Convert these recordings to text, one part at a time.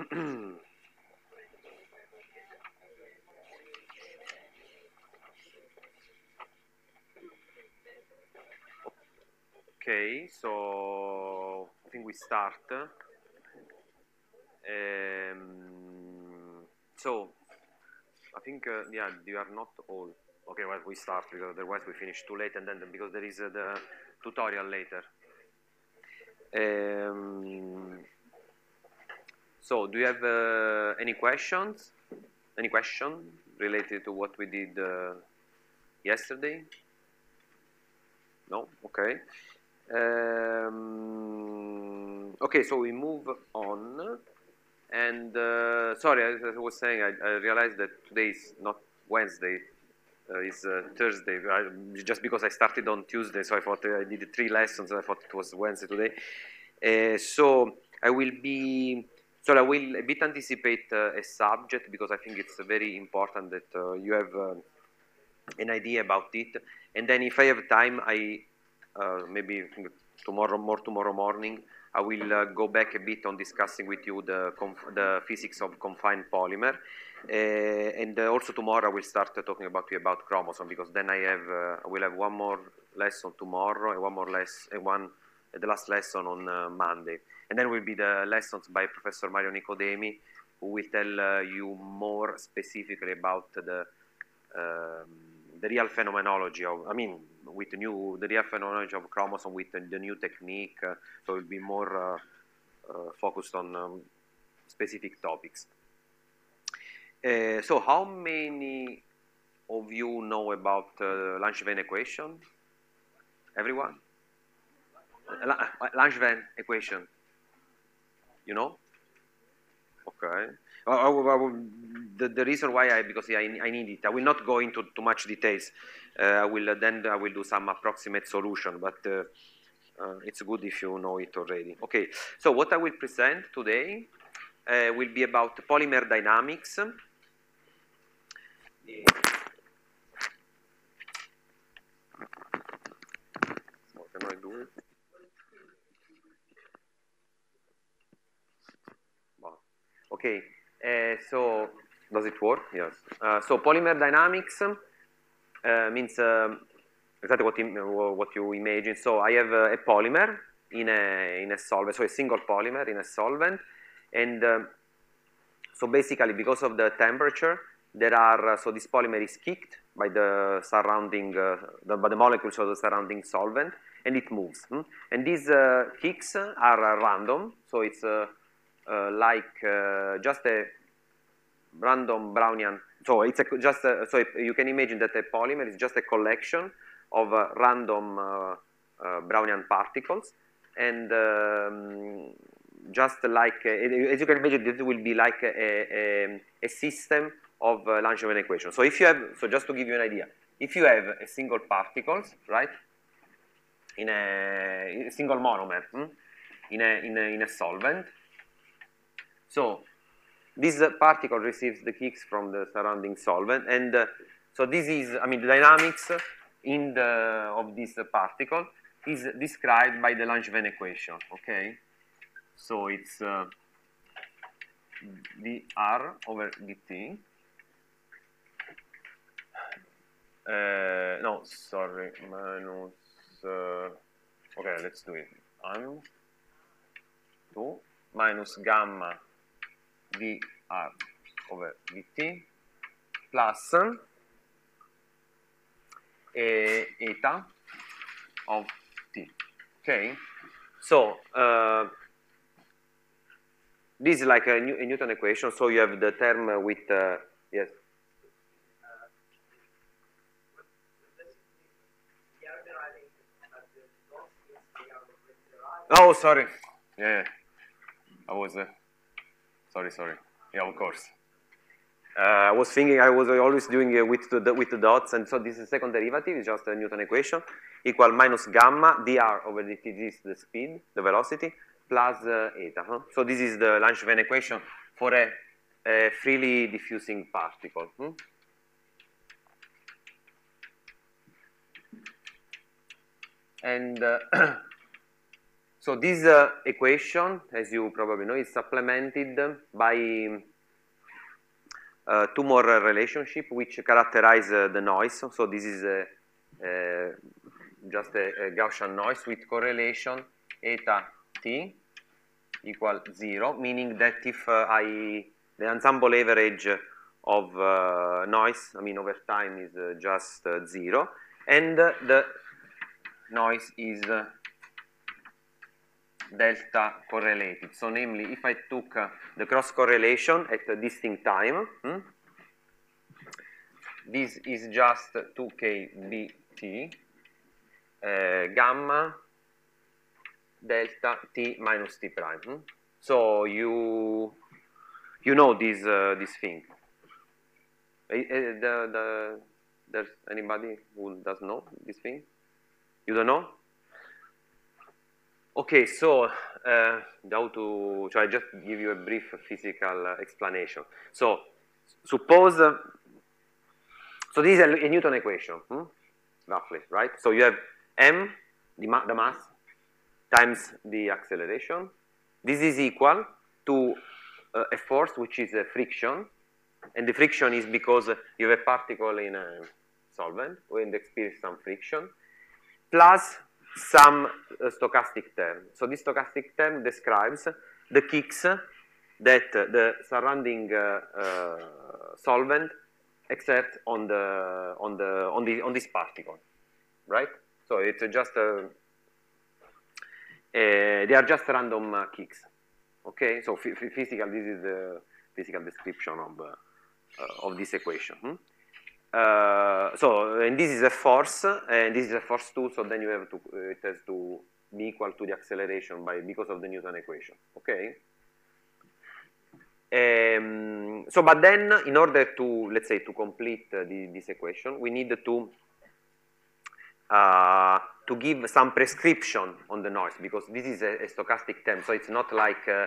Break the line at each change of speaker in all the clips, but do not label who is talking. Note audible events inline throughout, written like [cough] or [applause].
[clears throat] okay, so I think we start. Um, so I think uh, yeah, you are not all okay. Well, we start because otherwise we finish too late, and then because there is uh, the tutorial later. Um, so, do you have uh, any questions? Any question related to what we did uh, yesterday? No? Okay. Um, okay, so we move on. And uh, sorry, as I was saying, I, I, realized that today is not Wednesday, uh, it's uh, Thursday. I, just because I started on Tuesday, so I thought I did three lessons, and I thought it was Wednesday today. Uh, so I will be so I will a bit anticipate uh, a subject because I think it's very important that uh, you have uh, an idea about it. And then if I have time, I uh, maybe tomorrow, more tomorrow morning, I will uh, go back a bit on discussing with you the, the physics of confined polymer. Uh, and also tomorrow I will start talking about you about chromosome because then I have I will have one more lesson tomorrow and one more lesson, one the last lesson on Monday. And then will be the lessons by Professor Mario Nicodemi, who will tell uh, you more specifically about the, um, the real phenomenology of, I mean, with the new, the real phenomenology of chromosome with the, the new technique, uh, so it will be more uh, uh focused on um, specific topics. Uh, so how many of you know about uh, Langevin equation? Everyone? Langevin equation. You know? Okay. Uh, uh, the, the reason why I, because I, I need it, I will not go into too much details. Uh, I will uh, then I will do some approximate solution, but uh, uh, it's good if you know it already. Okay, so what I will present today will be about polymer dynamics. How can I do it? Okay, uh, so does it work? Yes. Uh, so polymer dynamics uh, means um, exactly what, what you imagine. So I have a polymer in a, in a solvent, so a single polymer in a solvent. And um, so basically because of the temperature, there are, uh, so this polymer is kicked by the surrounding, uh, the, by the molecules of the surrounding solvent and it moves. Hmm? And these uh, kicks are random, so it's uh, like uh, just a random Brownian. So it's a, just a, so you can imagine that a polymer is just a collection of uh, random Brownian particles, and um, just like as you can imagine, this will be like a, a, a system of uh, Langevin equation. So if you have, so just to give you an idea, if you have a single particles, right, in a, a single monomer, hmm, in, a, in, a, in a solvent, so this particle receives the kicks from the surrounding solvent, and uh, so this is, I mean, the dynamics in the of this particle is described by the Langevin equation. Okay, so it's uh, dr over dt. Uh, no, sorry, minus. Uh, okay, let's do it. I'm 2 minus gamma dr over VT plus eta of t. Okay, so uh, this is like a, new, a, Newton equation. So you have the term with uh, yes. Oh, sorry. Yeah, I was. Uh, Sorry, sorry. Yeah, of course. Uh, I was thinking I was always doing it with the, with the dots, and so this is second derivative, it's just a Newton equation, equal minus gamma dr over dt is the speed, the velocity, plus uh, eta. Huh? So this is the Langevin equation for a, a freely diffusing particle. Hmm? And uh, [clears throat] [clears throat] So this uh, equation, as you probably know, is supplemented by uh, two more uh, relationship which characterize uh, the noise. So this is just a, a, Gaussian noise with correlation eta t equal zero, meaning that if uh, I the ensemble average of uh, noise, I mean over time is uh, just zero, and the noise is delta correlated. So namely, if I took uh, the cross correlation at a distinct time, hmm, this is just 2kbt uh, gamma delta t minus t prime. Hmm? So you you know this uh, this thing. Uh, the, the, there's anybody who does know this thing? You don't know? Okay, so uh, how to, so I just give you a brief physical uh, explanation. So suppose, uh, so this is a, a Newton equation, hmm? roughly, right? So you have m, the, ma the mass, times the acceleration. This is equal to uh, a force which is a friction, and the friction is because you have a particle in a solvent when they experience some friction, plus some uh, stochastic term. So this stochastic term describes the kicks that the surrounding uh, uh, solvent exerts on the on the on the on this particle, right? So it's just a, they are just random kicks. Okay, so physical. This is the physical description of of this equation. Hmm? Uh, so, and this is a force, and this is a force too, so then you have to, uh, it has to be equal to the acceleration by because of the Newton equation, okay? Um, so, but then in order to, let's say, to complete uh, the, this equation, we need to uh, to give some prescription on the noise because this is a, a stochastic term, so it's not like, uh,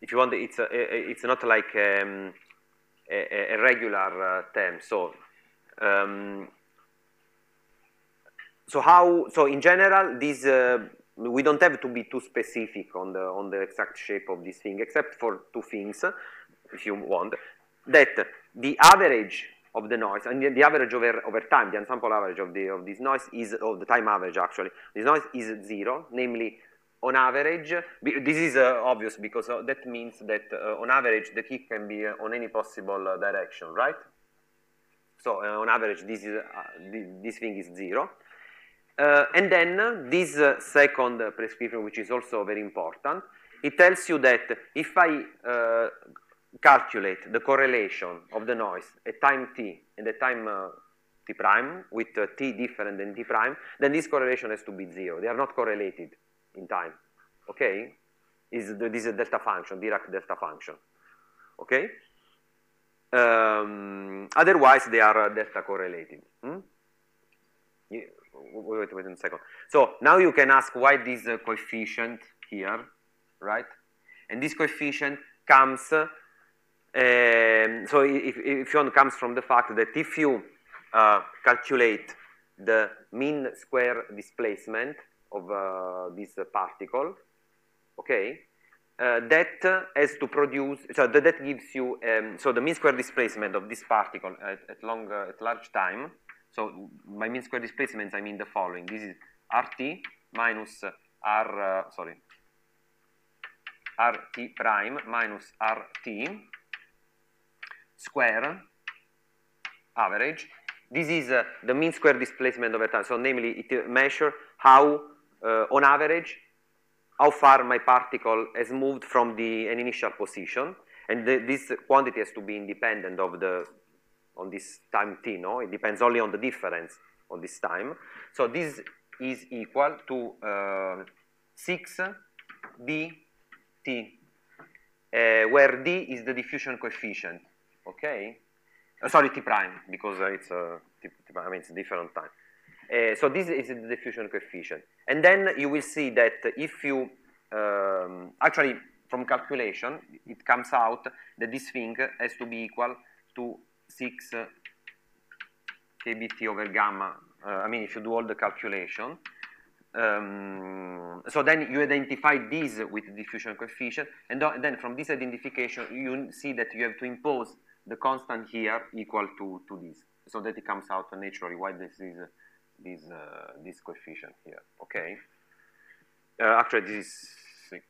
if you want, it's, a, it's not like um, a, a, regular term. So um, so how, so in general, this, uh, we don't have to be too specific on the, on the exact shape of this thing, except for two things, if you want, that the average of the noise, and the, the average over, over time, the ensemble average of, the, of this noise is, of the time average actually, this noise is zero, namely on average, this is uh, obvious because uh, that means that uh, on average the kick can be uh, on any possible uh, direction, right? So uh, on average, this, is, uh, this thing is zero. Uh, and then this second prescription, which is also very important, it tells you that if I calculate the correlation of the noise at time t and at time uh, t prime with uh, t different than t prime, then this correlation has to be zero. They are not correlated in time. Okay? Is the, this is a delta function, Dirac delta function. Okay? Um, otherwise, they are uh, delta correlated. Hmm? wait, wait, a second. So now you can ask why this uh, coefficient here, right? And this coefficient comes, um, so if, if you want, comes from the fact that if you uh, calculate the mean square displacement of uh, this particle, okay, uh, that has to produce, so that, that gives you, um, so the mean square displacement of this particle at, at long, uh, at large time, so by mean square displacements I mean the following, this is RT minus R, uh, sorry, RT prime minus RT square average. This is uh, the mean square displacement over time, so namely it measures how, uh, on average, how far my particle has moved from the, an initial position. And the, this quantity has to be independent of the, on this time t, no? It depends only on the difference on this time. So this is equal to uh, 6 dt, uh, where d is the diffusion coefficient, okay? Uh, sorry, t prime, because it's, uh, t, I mean, it's different time. Uh, so this is the diffusion coefficient. And then you will see that if you, um, actually from calculation, it comes out that this thing has to be equal to 6 kBt over gamma. Uh, I mean, if you do all the calculation, um, so then you identify these with diffusion coefficient, and then from this identification, you see that you have to impose the constant here equal to, to this, so that it comes out naturally why this is uh, this, uh, this coefficient here, okay? Uh, actually, this is six,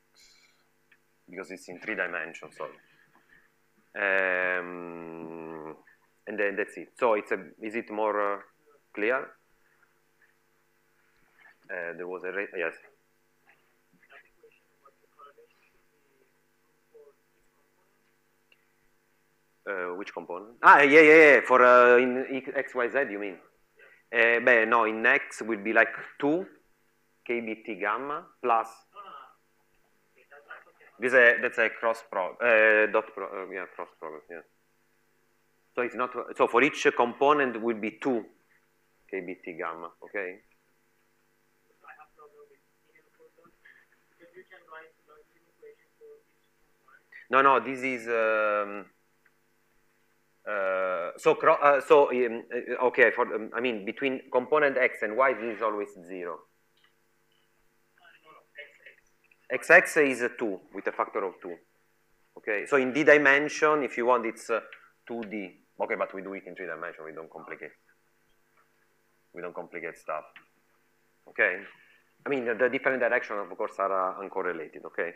because it's in three dimensions, sorry. Um, and then that's it. So it's a, is it more uh, clear? Uh, there was a, yes. Uh, which component? Ah, yeah, yeah, yeah. For uh, in x, y, z, you mean? Uh, beh, no, in x will be like 2 kbt gamma plus. This is a, that's a cross product, uh, dot pro, uh, yeah, cross product, yeah. So it's not, so for each component will be 2 kbt gamma, okay? No, no, this is, um, uh, so, uh, so um, uh, okay, for, um, I mean, between component x and y, is always 0. xx is 2 with a factor of 2. Okay, so in d dimension, if you want, it's 2d. Okay, but we do it in three dimension, we don't complicate. We don't complicate stuff. Okay? I mean, the, the different directions, of course, are uh, uncorrelated, okay?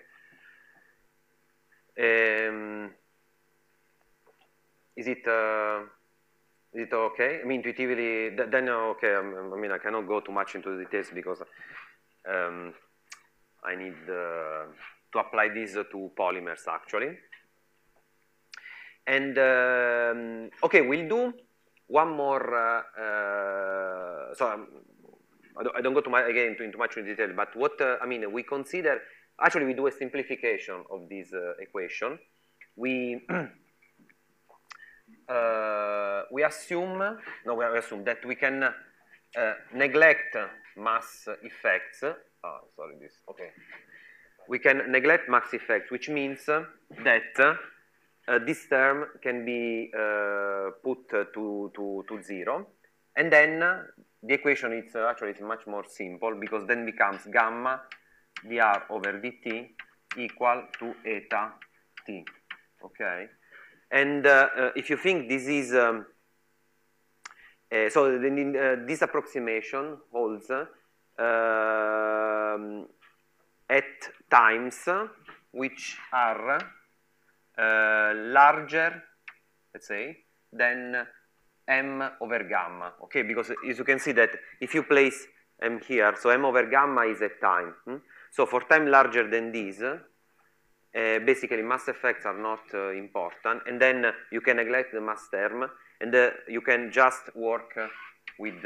Um, is it uh, is it okay? I mean, intuitively, then okay. I mean, I cannot go too much into the details because um, I need uh, to apply this to polymers actually. And um, okay, we'll do one more. Uh, uh, so um, I, don't, go too much again into, into much in detail, but what uh, I mean, we consider actually we do a simplification of this uh, equation. We [clears throat] uh, we assume no, we assume that we can neglect mass effects. Oh, sorry, this okay. We can neglect mass effects, which means that uh, this term can be uh, put to, to, to zero. And then the equation is uh, actually much more simple because then becomes gamma dr over dt equal to eta t. Okay? And uh, uh, if you think this is, um, uh, so the, this approximation holds um, at times which are uh, larger, let's say, than m over gamma, okay? Because as you can see that if you place m here, so m over gamma is at time. Hmm? So for time larger than this, uh, basically mass effects are not uh, important, and then you can neglect the mass term, and uh, you can just work with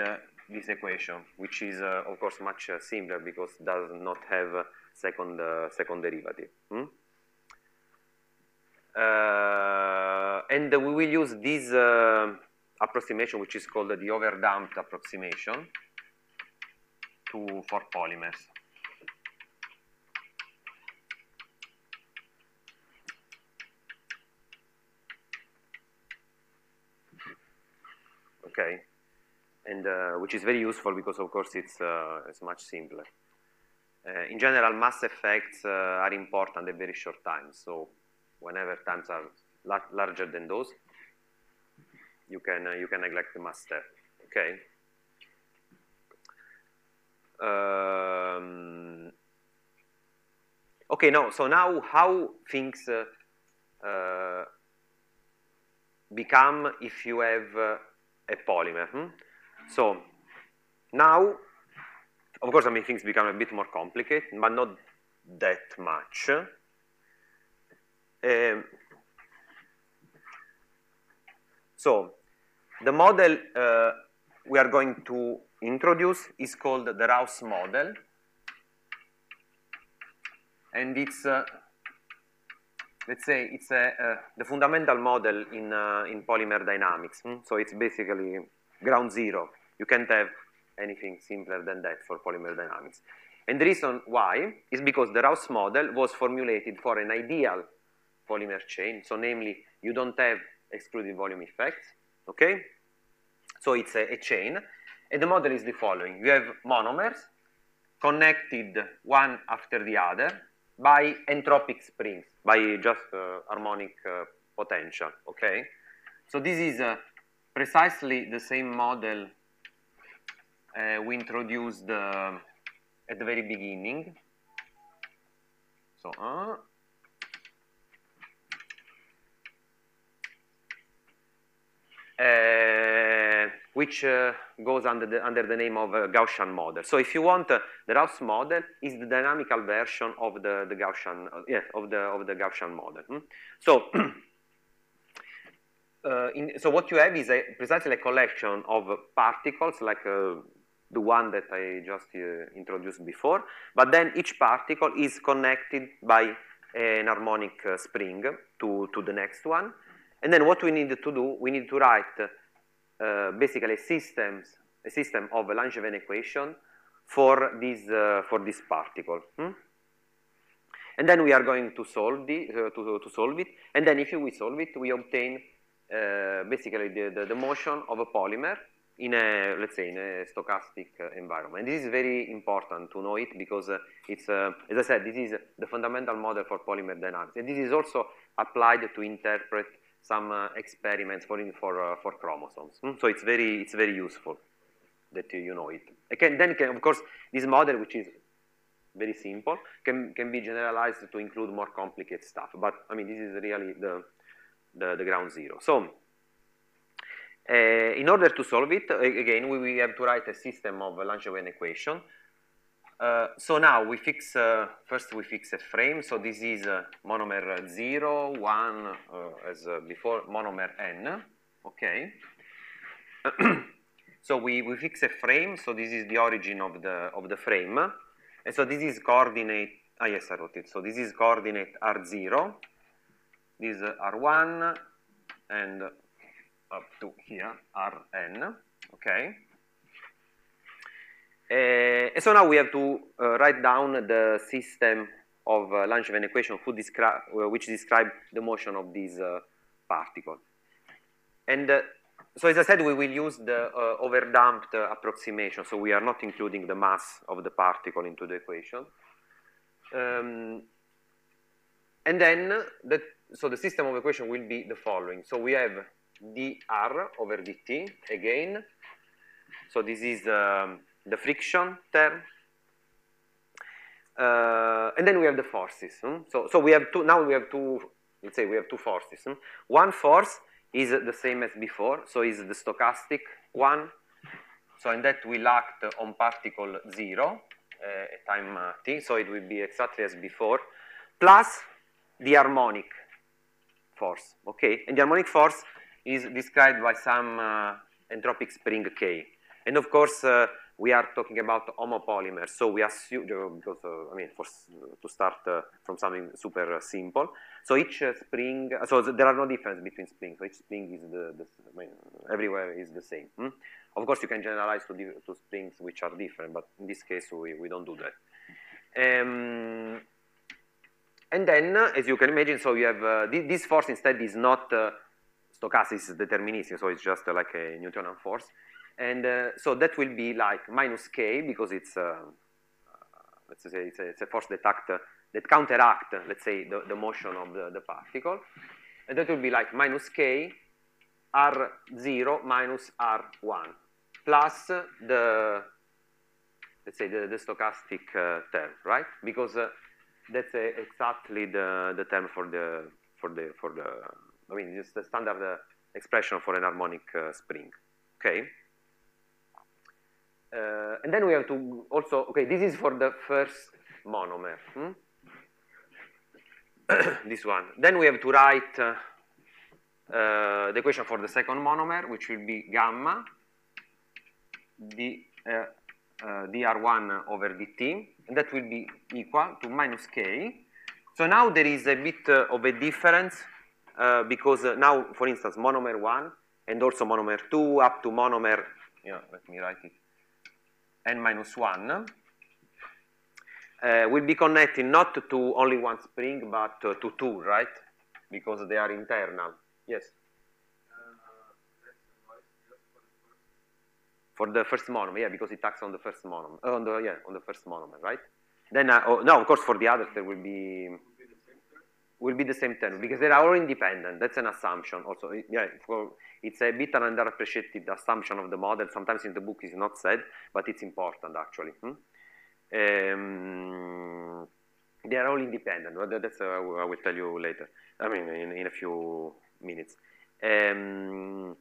this equation, which is of course much simpler because does not have second second derivative. Hmm? And we will use this approximation, which is called the overdamped approximation, to for polymers. Okay, and uh, which is very useful because, of course, it's uh, it's much simpler. Uh, in general, mass effects are important at very short times. so whenever times are lar larger than those, you can, you can neglect the mass step, okay? Um, okay, no, so now how things uh, uh, become if you have uh, a polymer. Hmm? So now, of course, I mean, things become a bit more complicated, but not that much. Um, so the model uh, we are going to introduce is called the Rouse model. And it's, uh, let's say, it's a, uh, the fundamental model in, uh, in polymer dynamics. Hmm? So it's basically ground zero. You can't have anything simpler than that for polymer dynamics. And the reason why is because the Rouse model was formulated for an ideal polymer chain. So namely, you don't have excluded volume effects, okay? So it's a, a chain. And the model is the following. You have monomers connected one after the other by entropic springs, by just uh, harmonic uh, potential, okay? So this is uh, precisely the same model uh, we introduced uh, at the very beginning. So, uh, uh, which uh, goes under the, under the name of uh, Gaussian model. So if you want, uh, the Rouse model is the dynamical version of the, the Gaussian, uh, yeah, of the, of the Gaussian model. Hmm? So, [clears throat] uh, in, so what you have is a, precisely a collection of particles like uh, the one that I just introduced before, but then each particle is connected by an harmonic spring to, to the next one. And then what we need to do, we need to write uh, basically systems, a system of Langevin equation for this, uh, for this particle. Hmm? And then we are going to solve, the, uh, to, to solve it. And then if we solve it, we obtain uh, basically the, the, the, motion of a polymer in a, let's say, in a stochastic uh, environment. This is very important to know it because uh, it's, as I said, this is the fundamental model for polymer dynamics. And this is also applied to interpret some uh, experiments for, for, uh, for chromosomes. Mm? So it's very, it's very useful that you, you know it. Can, then, can, of course, this model, which is very simple, can, can be generalized to include more complicated stuff. But, I mean, this is really the, the, the ground zero. So, uh, in order to solve it, again, we, we have to write a system of Langevin equation uh, so now we fix, uh, first we fix a frame, so this is uh, monomer 0, 1, uh, as uh, before, monomer n, okay. [clears throat] so we, we fix a frame, so this is the origin of the, of the frame, and so this is coordinate, ah yes, I wrote it, so this is coordinate R0, this is R1, and up to here, Rn, okay. Uh, and so now we have to uh, write down the system of uh, Langevin equation descri which describe the motion of this particle. And so as I said, we will use the overdamped approximation, so we are not including the mass of the particle into the equation. Um, and then, the, so the system of equation will be the following. So we have dr over dt again. So this is um, the friction term. Uh, and then we have the forces. Hmm? So, so we have two, now we have two, let's say we have two forces. Hmm? One force is the same as before, so is the stochastic one. So in that will act on particle zero uh, at time t, so it will be exactly as before, plus the harmonic force, okay? And the harmonic force is described by some uh, entropic spring k. And of course, uh, we are talking about homopolymers. So we assume, because, uh, I mean, for, to start uh, from something super simple. So each uh, spring, uh, so there are no difference between springs. So each spring is the, the I mean, everywhere is the same. Hmm? Of course, you can generalize to, to springs which are different, but in this case, we, we don't do that. Um, and then, uh, as you can imagine, so you have, uh, this, this, force instead is not stochastic, it's deterministic, so it's just like a Newtonian force. And uh, so that will be like minus k because it's, uh, let's say, it's a, it's a, force that, act, that counteract, let's say, the, the motion of the, the particle. And that will be like minus k r0 minus r1 plus the, let's say, the, the stochastic uh, term, right? Because uh, that's uh, exactly the, the term for the, for the, for the, I mean, it's the standard uh, expression for an harmonic spring, okay? Uh, and then we have to also, okay, this is for the first monomer. Hmm? [coughs] this one. Then we have to write uh, uh, the equation for the second monomer, which will be gamma d, uh, uh, dr1 over dt, and that will be equal to minus k. So now there is a bit uh, of a difference because now, for instance, monomer 1 and also monomer 2 up to monomer, you know, let me write it n minus 1 uh, will be connected not to only one spring, but uh, to two, right? Because they are internal. Yes? for the first monomer, yeah, because it acts on the first monomer, on the yeah, on the first monomer, right? Then, uh, oh, no, of course, for the others there will be will be the same term because they are all independent. That's an assumption. Also, yeah, for, it's a bit an underappreciated assumption of the model. Sometimes in the book is not said, but it's important actually. Hmm? Um, they are all independent. But that's uh, I will tell you later. I mean, in, in a few minutes. Um,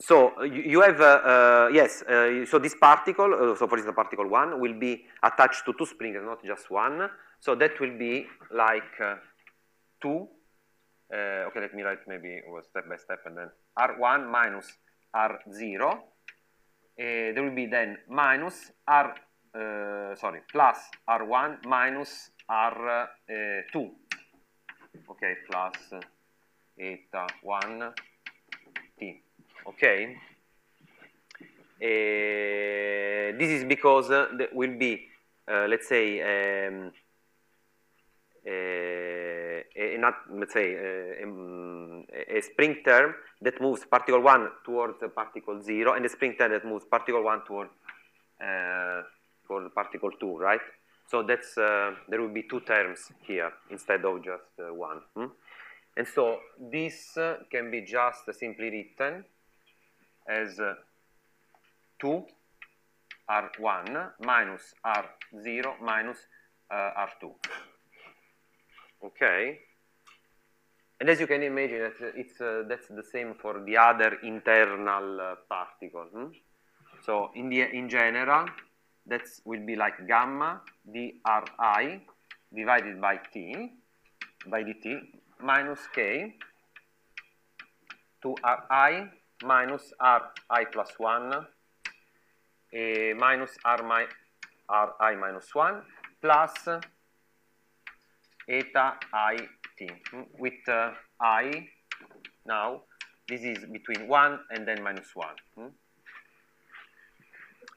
so you, you have, uh, uh, yes, uh, so this particle, uh, so for instance particle 1, will be attached to two springs, not just one. So that will be like uh, 2, uh, okay, let me write maybe step by step and then R1 minus R0. there will be then minus R, sorry, plus R1 minus R2. Okay, plus eta 1 t okay? Uh, this is because uh, there will be, uh, let's say, um, a, not, let's say, um, a spring term that moves particle 1 towards particle 0 and a spring term that moves particle 1 toward, toward particle 2, right? So that's, there will be two terms here instead of just one. Hmm? And so this can be just simply written as 2 R1 minus R0 minus uh, R2. Okay? And as you can imagine, it's, uh, that's the same for the other internal uh, particle. Hmm? So in, the, in general, that will be like gamma dri divided by t, by dt, minus k to ri minus ri plus 1 e minus r ri minus 1 plus eta i t. With uh, i now this is between 1 and then minus 1 hmm?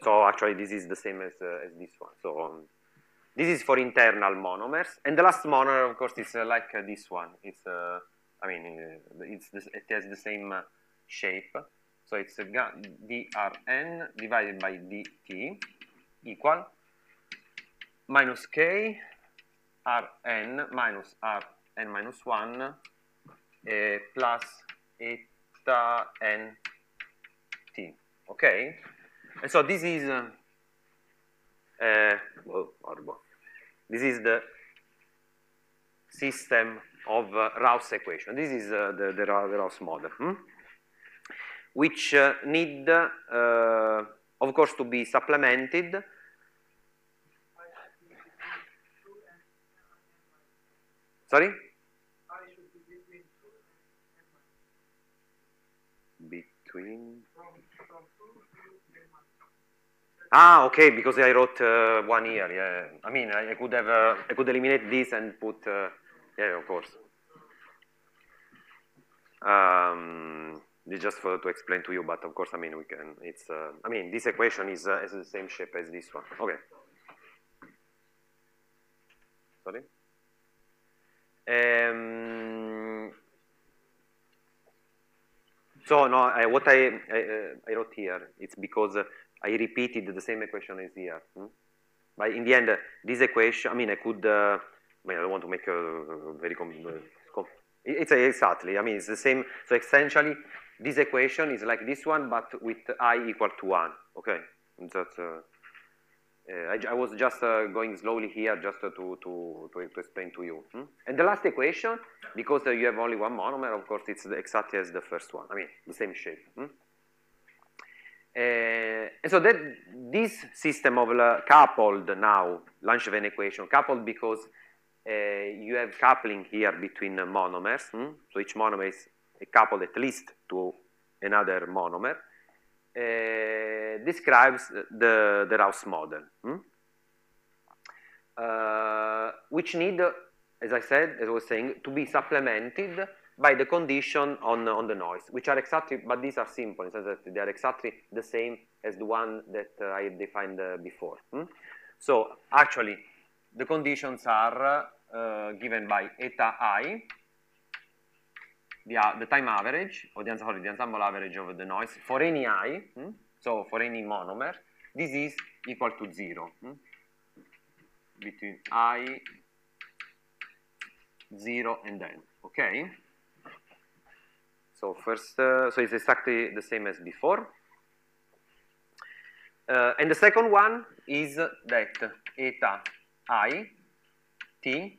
so actually this is the same as, uh, as this one. So um, this is for internal monomers. And the last monomer of course is uh, like uh, this one. It's uh, I mean uh, it's it has the same shape. So it's drn divided by dt equal minus k rn minus rn minus 1 uh, plus eta n t. Okay? And so this is uh, uh, this is the system of uh, Rouse equation. This is uh, the, the, Rouse model. Hmm? which uh, need, uh, of course, to be supplemented. Sorry? Between. Ah, okay, because I wrote uh, one year. Yeah, I mean, I, I could have, uh, I could eliminate this and put, uh, yeah, of course. Um, this just for, to explain to you, but of course, I mean, we can, it's, uh, I mean, this equation is, uh, the same shape as this one. Okay. Sorry? Um, so, no, I, what I, I, uh, I, wrote here, it's because uh, I repeated the same equation as here. Hmm? But in the end, uh, this equation, I mean, I could, uh, I I don't want to make a very, com it's exactly, I mean, it's the same, so essentially, this equation is like this one, but with i equal to 1, okay? That's, uh, uh, I, I, was just uh, going slowly here just to, to, to, to explain to you. Hmm? And the last equation, because uh, you have only one monomer, of course, it's exactly as the first one. I mean, the same shape. Hmm? Uh, and so that this system of uh, coupled now, Langevin equation, coupled because you have coupling here between monomers. Hmm? So each monomer is coupled at least to another monomer, uh, describes the, the Rouse model, hmm? uh, which need, as I said, as I was saying, to be supplemented by the condition on, on the noise, which are exactly, but these are simple, in the sense that they are exactly the same as the one that uh, I defined uh, before. Hmm? So actually, the conditions are uh, given by eta i, the, the time average, or the, sorry, the ensemble average of the noise for any i. Hmm? so for any monomer, this is equal to 0 hmm? between i, 0 and n, okay? So first, uh, so it's exactly the same as before. Uh, and the second one is that eta i t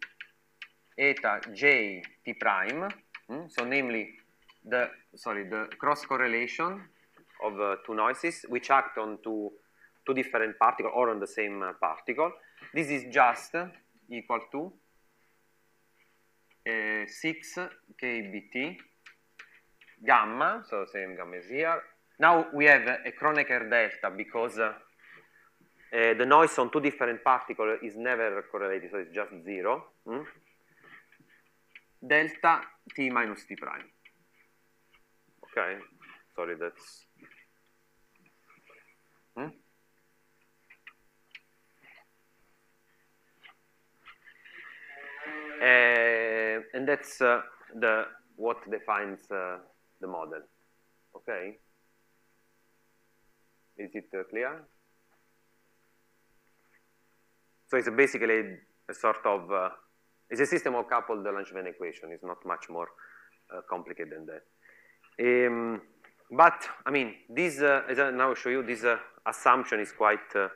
eta j t prime, hmm? so namely the sorry the cross correlation of uh, two noises which act on two two different particles or on the same uh, particle. This is just equal to uh, 6 kBt gamma, so same gamma is here. Now we have a Kronecker delta because uh, uh, the noise on two different particles is never correlated, so it's just zero. Mm? Delta t minus t prime. Okay, sorry, that's. Hmm? Uh, and that's uh, the what defines uh, the model. Okay? Is it uh, clear? So it's basically a sort of, uh, it's a system of coupled Langevin equation. It's not much more uh, complicated than that. Um, but, I mean, this, uh, as I now show you, this uh, assumption is quite, uh,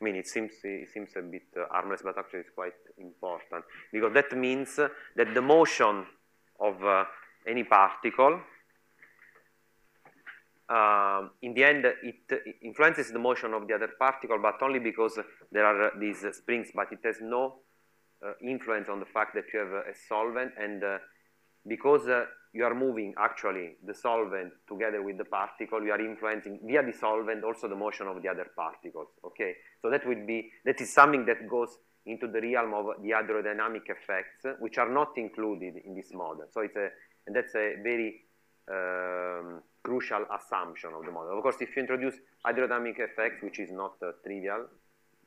I mean, it seems, it seems a bit harmless, but actually it's quite important. Because that means that the motion of any particle uh, in the end, it influences the motion of the other particle, but only because there are these springs, but it has no uh, influence on the fact that you have a solvent, and uh, because uh, you are moving actually the solvent together with the particle, you are influencing via the solvent also the motion of the other particles, okay? So that would be, that is something that goes into the realm of the hydrodynamic effects, which are not included in this model. So it's a, and that's a very um, crucial assumption of the model. Of course, if you introduce hydrodynamic effects, which is not uh, trivial,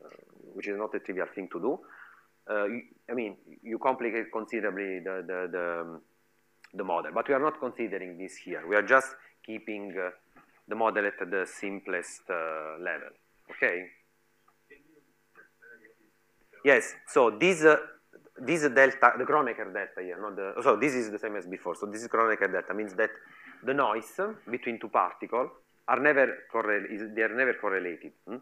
uh, which is not a trivial thing to do, uh, I mean, you complicate considerably the, the, the, um, the, model. But we are not considering this here. We are just keeping uh, the model at the simplest uh, level, okay? Yes, so this uh, this delta, the Kronecker delta here, not the, so this is the same as before. So this is Kronecker delta, means that the noise between two particles are never, they are never correlated, hmm?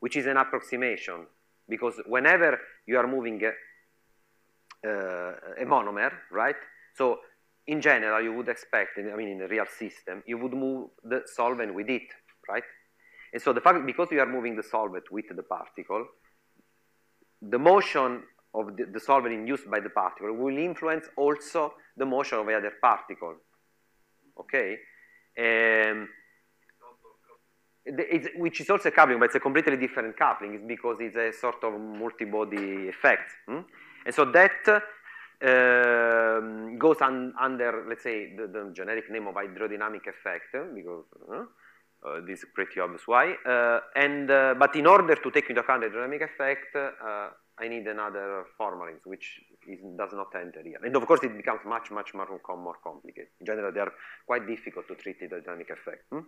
which is an approximation, because whenever you are moving a, uh, a monomer, right? So in general, you would expect, I mean, in a real system, you would move the solvent with it, right? And so the fact, because you are moving the solvent with the particle, the motion of the, the solvent induced by the particle will influence also the motion of the other particle. Okay? Um, which is also a coupling, but it's a completely different coupling. It's because it's a sort of multi-body effect. Hmm? And so that uh, goes un under, let's say, the, the, generic name of hydrodynamic effect, because uh, uh, this is pretty obvious why. Uh, and, uh, but in order to take into account the hydrodynamic effect, uh, I need another formalism, which is, does not enter here. And of course, it becomes much, much more, more complicated. In general, they are quite difficult to treat the dynamic effect. Hmm?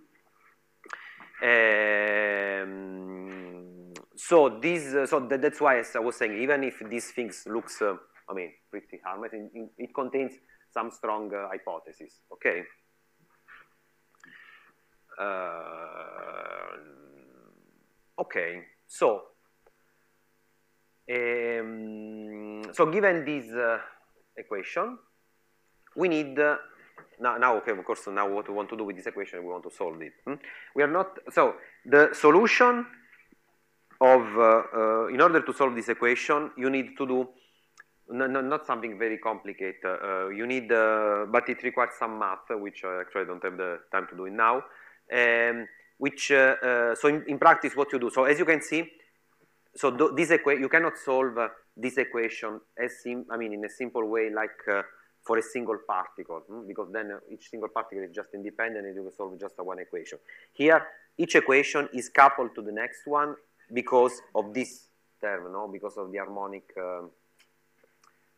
Um, so this, so that, that's why, I was saying, even if these things looks, I mean, pretty harmless, it, it contains some strong uh, hypotheses. Okay. Uh, okay. So um, so given this uh, equation, we need, uh, now, now, okay, of course, now what we want to do with this equation, we want to solve it. Hmm? We are not, so the solution of, uh, uh in order to solve this equation, you need to do no, no, not something very complicated. Uh, you need, uh, but it requires some math, which I actually don't have the time to do it now. Um, which, so in, in, practice, what you do. So as you can see, so this equation, you cannot solve uh, this equation as sim I mean in a simple way like uh, for a single particle hmm? because then uh, each single particle is just independent and you will solve just one equation. Here each equation is coupled to the next one because of this term, no? because of the harmonic um,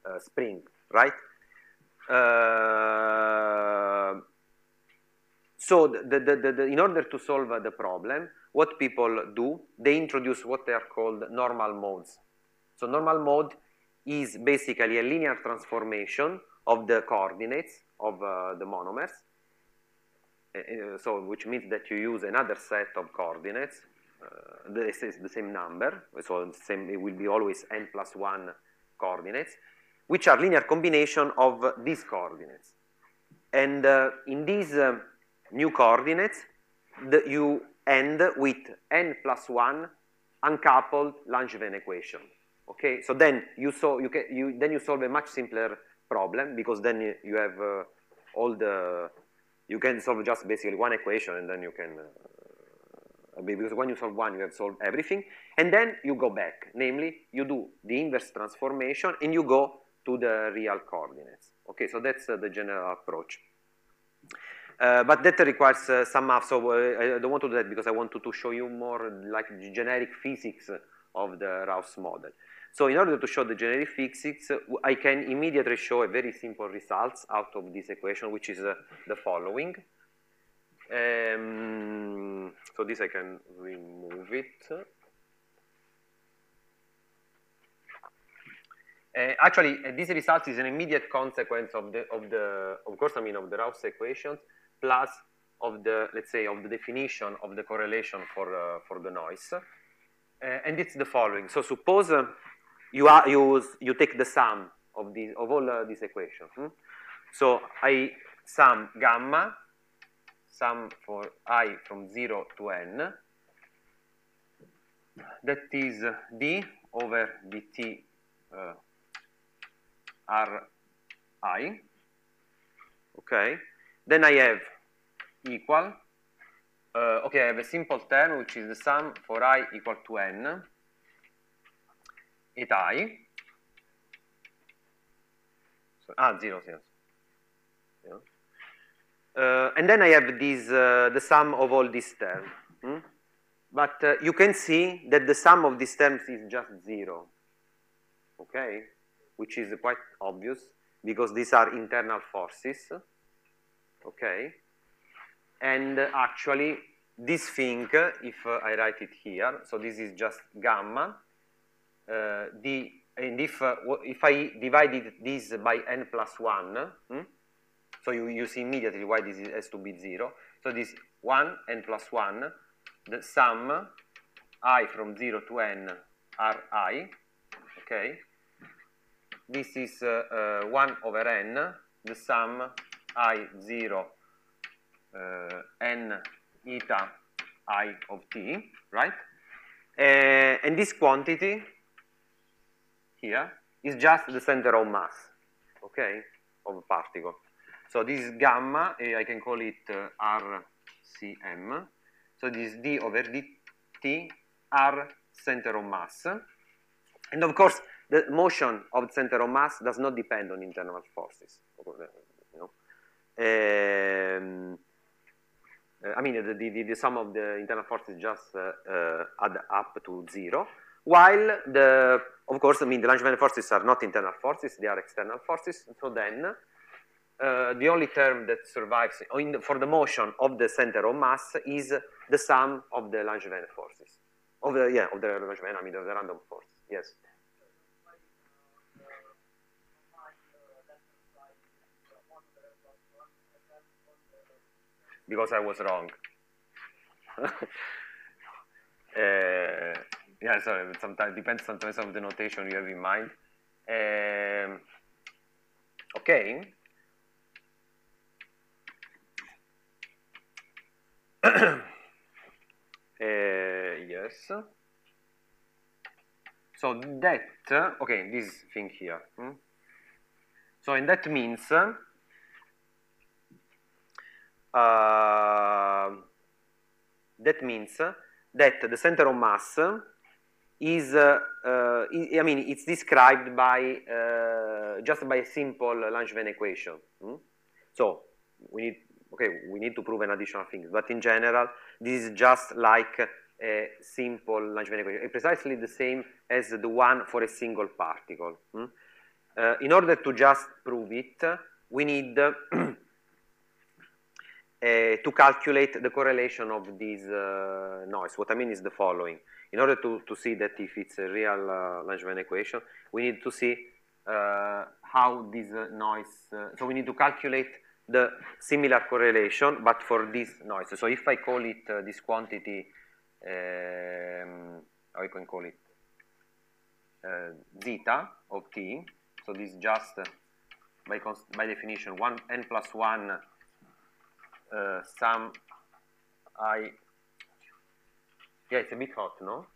uh, spring, right? Uh, So the, the, the, the, in order to solve the problem, what people do, they introduce what they are called normal modes. So normal mode is basically a linear transformation of the coordinates of uh, the monomers. So which means that you use another set of coordinates. Uh, this is the same number, so same, it will be always n plus 1 coordinates, which are linear combination of these coordinates. And uh, in these uh, new coordinates, the, you end with n plus 1 uncoupled Langevin equation. Okay, so then you, so you, can, you, then you solve a much simpler problem because then you, have uh, all the, you can solve just basically one equation and then you can, uh, because when you solve one, you have solved everything. And then you go back, namely, you do the inverse transformation and you go to the real coordinates. Okay, so that's uh, the general approach. Uh, but that requires uh, some math, so uh, I don't want to do that because I want to, to show you more like generic physics of the Rouse model. So in order to show the generic physics, I can immediately show a very simple results out of this equation, which is uh, the following. Um, so this I can remove it. Uh, actually, uh, this result is an immediate consequence of the, of the, of course, I mean, of the Rouse equations, plus of the, let's say, of the definition of the correlation for, uh, for the noise. Uh, and it's the following. So suppose uh, you, are, you, you take the sum of, these, of all uh, these equations. Hmm? So I sum gamma, sum for i from 0 to n, that is d over dt Ri, okay? Then I have equal, uh, okay, I have a simple term which is the sum for i equal to n at i, so, ah, zero. Yeah. Uh, and then I have this, uh, the sum of all these terms. Hmm? But uh, you can see that the sum of these terms is just zero. Okay? which is quite obvious because these are internal forces, okay? And actually, this thing, if I write it here, so this is just gamma, uh, the, and if, uh, if I divided this by n plus 1, hmm? so you, you see immediately why this has to be 0. So this 1, n plus 1, the sum i from 0 to n i, okay? this is uh, uh, 1 over n, the sum i0 uh, n eta i of t, right? and this quantity here is just the center of mass, okay, of a particle. So this is gamma, I can call it RCM. So this d over dt, r center of mass. And of course, the motion of the center of mass does not depend on internal forces. You know? um, I mean, the, the, the, sum of the internal forces just uh, uh, add up to zero, while the, of course, I mean, the Langevin forces are not internal forces, they are external forces, so then uh, the only term that survives the, for the motion of the center of mass is the sum of the Langevin forces. Of the, yeah, of the Langevin, I mean, of the random force, yes. because I was wrong. [laughs] uh, yeah, sorry, sometimes depends sometimes on the notation you have in mind. Um, okay. uh, [clears throat] yes. So that, okay, this thing here. Hmm? So and that means uh, that means that the center of mass is, uh, uh, I mean, it's described by uh, just by a simple Langevin equation. Hmm? So we need, okay, we need to prove an additional thing, but in general, this is just like a simple Langevin equation, precisely the same as the one for a single particle. Hmm? Uh, in order to just prove it, we need [clears throat] to calculate the correlation of this uh, noise. What I mean is the following. In order to, to see that if it's a real uh, Langevin equation, we need to see uh, how this uh, noise, uh, so we need to calculate the similar correlation, but for this noise. So if I call it uh, this quantity, um, I can call it, zeta of t, so this is just by, by definition 1 n plus 1 uh, sum i yeah it's a bit hot no?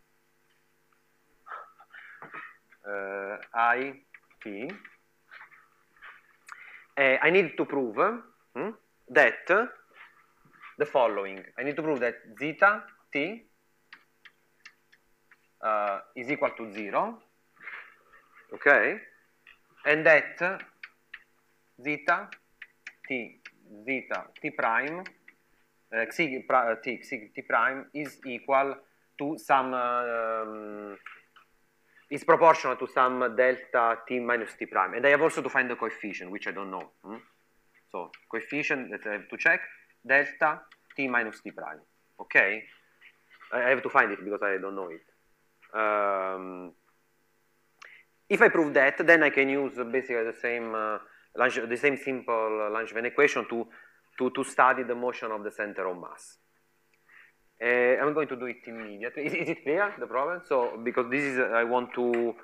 Uh, [laughs] i t uh, I need to prove hmm, that the following. I need to prove that zeta t uh, is equal to 0 okay and that zeta t zeta t prime uh, t, t prime is equal to some um, is proportional to some delta t minus t prime. And I have also to find the coefficient which I don't know hmm? so coefficient that I have to check delta t minus t prime. Okay. I have to find it because I don't know it. Um, if I prove that then I can use basically the same uh, the same simple Langevin equation to, to, to study the motion of the center of mass. Uh, I'm going to do it immediately. Is, is, it clear, the problem? So, because this is, I want to,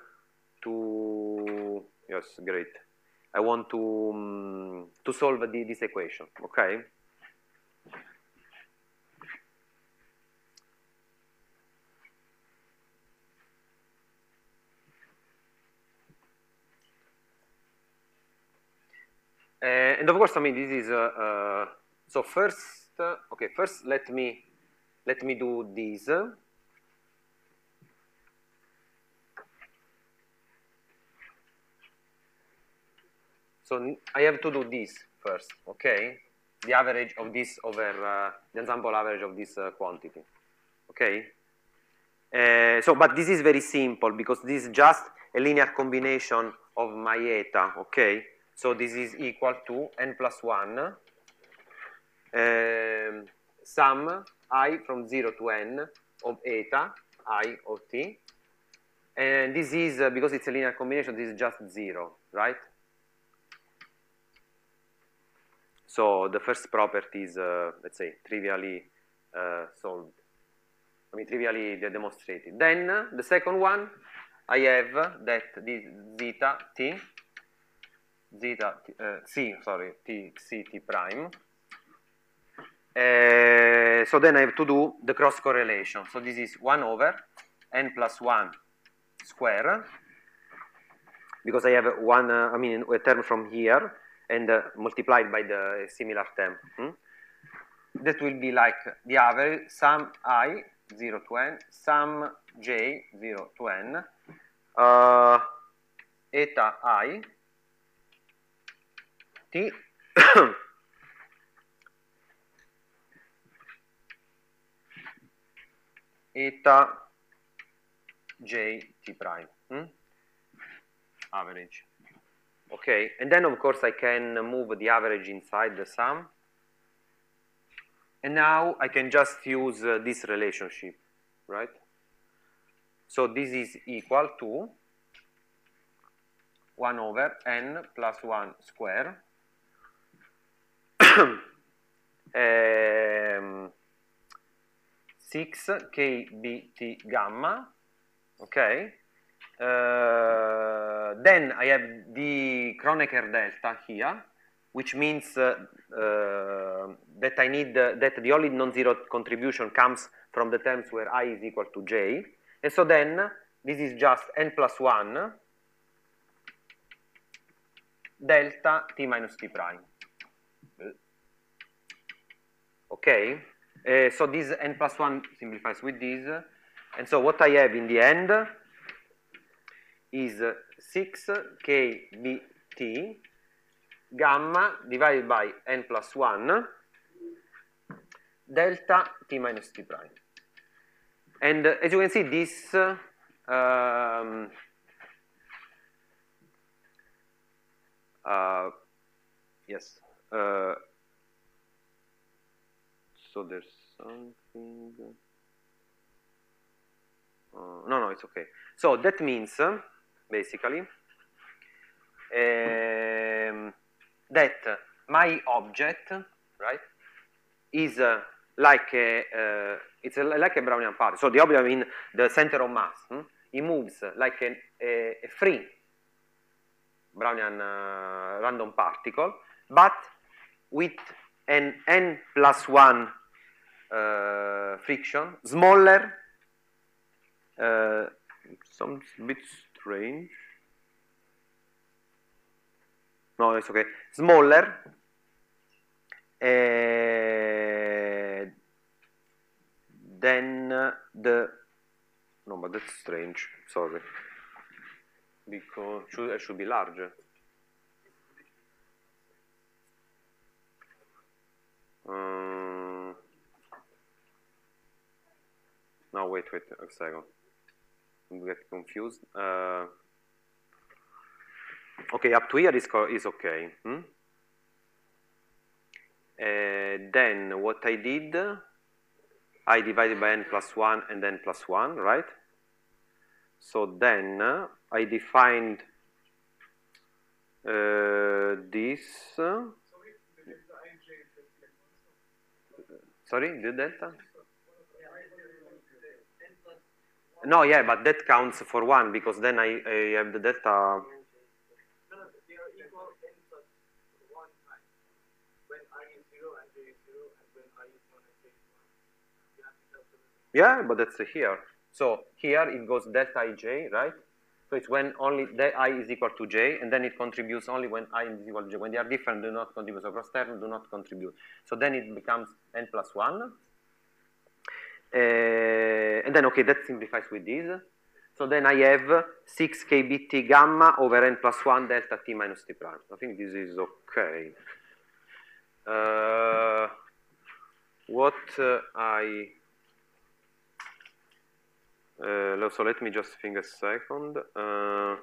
to, yes, great. I want to, um, to solve the, this equation, okay? And of course, I mean, this is, uh, uh, so first, okay, first let me, let me do this. So I have to do this first, okay? The average of this over, uh, the ensemble average of this uh, quantity, okay? Uh, so, but this is very simple because this is just a linear combination of my eta, okay? So this is equal to n plus 1 um, sum i from 0 to n of eta i of t. And this is, uh, because it's a linear combination, this is just 0, right? So the first property is, uh, let's say, trivially uh, solved. I mean, trivially demonstrated. Then the second one, I have that this zeta t zeta uh, c sorry t c t prime uh, so then I have to do the cross correlation so this is 1 over n plus 1 square because I have one uh, I mean a term from here and multiplied by the similar term hmm? that will be like the average sum i 0 to n sum j 0 to n uh, eta i [coughs] t eta j t prime hmm? average okay. And then of course I can move the average inside the sum. And now I can just use uh, this relationship right? So this is equal to 1 over n plus 1 square um, 6 kbt gamma okay uh, then I have the Kronecker delta here which means uh, uh, that I need uh, that the only non-zero contribution comes from the terms where i is equal to j. And so then this is just n plus 1 delta t minus t prime Okay, uh, so this n plus 1 simplifies with this. And so what I have in the end is 6kbt gamma divided by n plus 1 delta t minus t prime. And uh, as you can see, this um, uh, yes, uh, so there's something. Uh, no, no, it's okay. So that means uh, basically um, that my object, right, is uh, like a uh, it's a, like a Brownian pattern. So the object, I mean the center of mass, hmm? it moves like a, a, a free Brownian uh, random particle, but with an n plus 1 uh, friction, smaller, uh, some bit strange. No, it's okay. Smaller uh, than the. No, but that's strange. Sorry. Because should, it should be larger. Um, no, wait, wait a second. I'm get confused. Uh, okay, up to here is, is okay. Hmm? Uh, then what I did, I divided by n plus 1 and n plus 1, right? So then uh, I defined uh, this. Sorry, the delta? No, yeah, but that counts for one because then I, I have the delta. Yeah, but that's here. So here it goes delta ij, right? So it's when only the i is equal to j, and then it contributes only when i is equal to j. When they are different, do not contribute. So cross term do not contribute. So then it becomes n plus 1. Uh, and then, okay, that simplifies with this. So then I have 6 kbt gamma over n plus 1 delta t minus t prime. I think this is okay. Uh, what uh, I uh, so let me just think a second. Uh,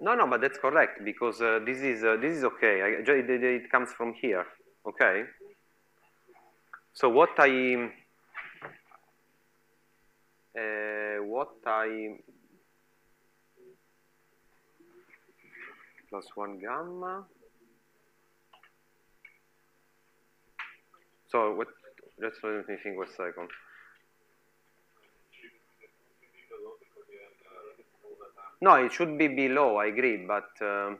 no, no, but that's correct because uh, this is uh, this is okay. I, it, it, comes from here. Okay. So what I uh, what I plus one gamma. So what, let's let me think one second. No, it should be below, I agree, but um,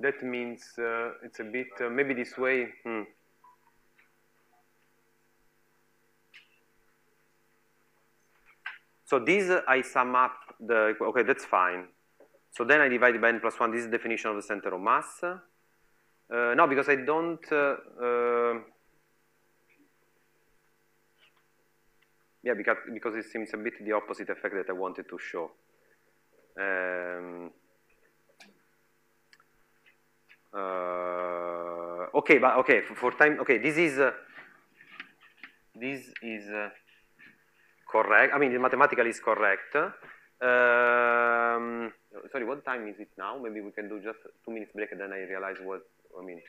that means uh, it's a bit, uh, maybe this way, hmm. So this uh, I sum up the, okay, that's fine. So then I divide by n plus 1, this is the definition of the center of mass. Uh, no, because I don't, uh, uh, Yeah, because, because it seems a bit the opposite effect that I wanted to show. Um, uh, okay, but okay, for, for, time, okay, this is, uh, this is uh, correct. I mean, the mathematically is correct. Um, sorry, what time is it now? Maybe we can do just two minutes break and then I realize what, I mean.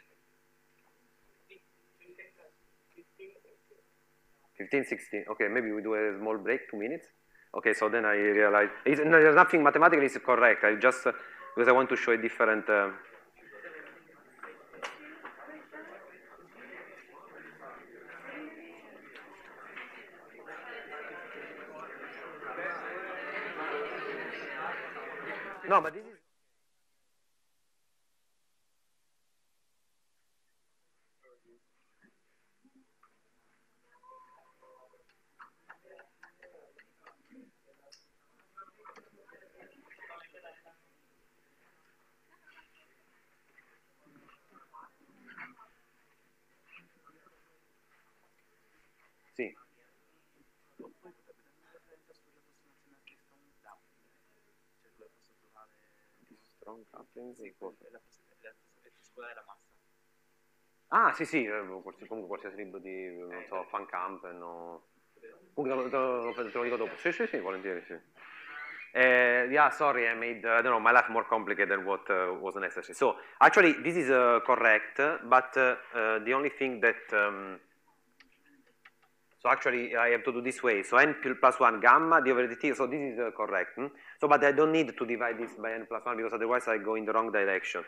15, 16. Okay, maybe we do a small break, two minutes. Okay, so then I realize no, there's nothing mathematically is correct. I just because I want to show a different. Uh, no, but this is. Sì. Strong couplings equal. Ah, sì, sì, comunque qualsiasi libro di, non so, fan camp, no. Comunque te lo, te lo dico dopo. Sì, sì, sì, volentieri, sì. Uh, yeah, sorry, I made, uh, I don't know, my life more complicated than what uh, was necessary. So actually, this is uh, correct, but uh, the only thing that, um, so actually I have to do this way. So n plus 1 gamma d over dt, so this is correct. Hmm? So, but I don't need to divide this by n plus 1 because otherwise I go in the wrong direction.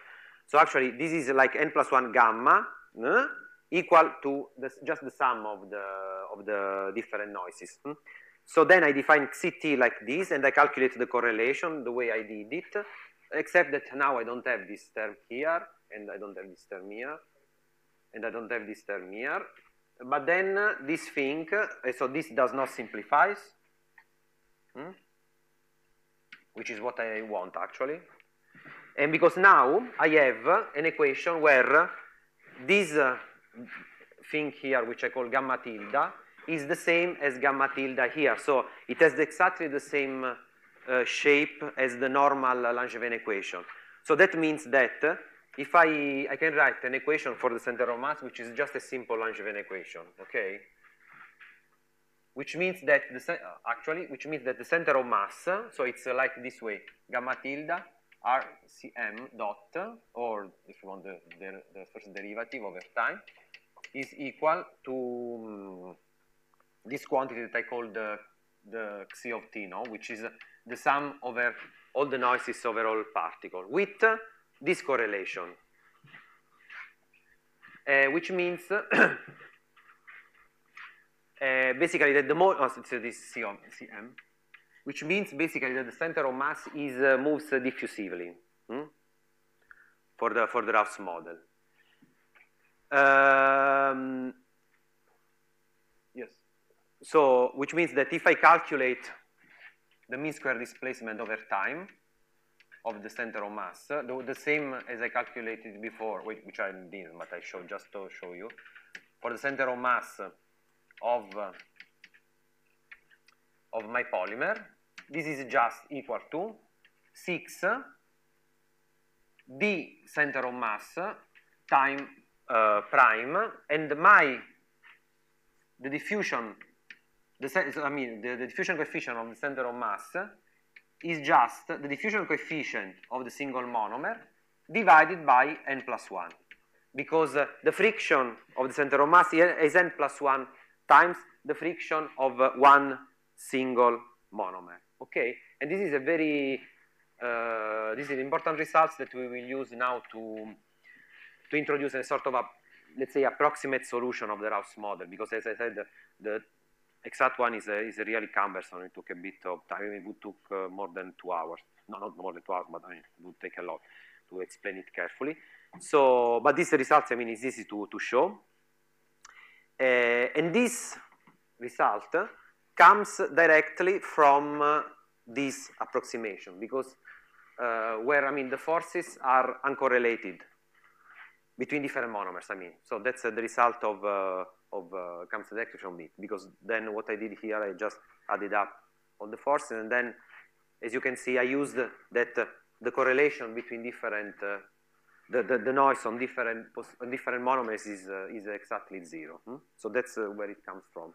So actually, this is like n plus 1 gamma equal to the, just the sum of the, of the different noises. Hmm? So then I define CT like this, and I calculate the correlation the way I did it, except that now I don't have this term here, and I don't have this term here, and I don't have this term here. But then this thing, uh, so this does not simplify, hmm? which is what I want actually. And because now I have an equation where this uh, thing here, which I call gamma tilde, is the same as gamma tilde here. So it has exactly the same uh, shape as the normal Langevin equation. So that means that if I, I can write an equation for the center of mass, which is just a simple Langevin equation, okay? Which means that the, actually, which means that the center of mass, so it's like this way, gamma tilde RCM dot, or if you want the, the, the first derivative over time, is equal to um, this quantity that I call the, the xi of t, no? which is the sum over all the noises over all particle with this correlation, uh, which means [coughs] uh, basically that the more, oh, so this Cm, which means basically that the center of mass is uh, moves diffusively hmm? for the for the Rouse model. Um, yes. So, which means that if I calculate the mean square displacement over time of the center of mass, the, the same as I calculated before, which I didn't, but I showed just to show you, for the center of mass of, of my polymer, this is just equal to 6 d center of mass time uh, prime, and my the diffusion, the, I mean the, the diffusion coefficient of the center of mass is just the diffusion coefficient of the single monomer divided by n plus 1 because uh, the friction of the center of mass is n plus 1 times the friction of uh, one single monomer. Okay? And this is a very uh, this is important results that we will use now to to introduce a sort of a let's say approximate solution of the Rouse model. Because as I said the, the exact one is, is a really cumbersome it took a bit of time it would took uh, more than two hours. No not more than two hours but I mean, it would take a lot to explain it carefully. So but these results I mean is easy to, to show. Uh, and this result comes directly from uh, this approximation because uh, where I mean the forces are uncorrelated between different monomers. I mean, so that's uh, the result of uh, of uh, comes directly from it because then what I did here I just added up all the forces and then as you can see I used that uh, the correlation between different uh, the, the, the noise on different on different monomers is uh, is exactly zero. Hmm? So that's where it comes from.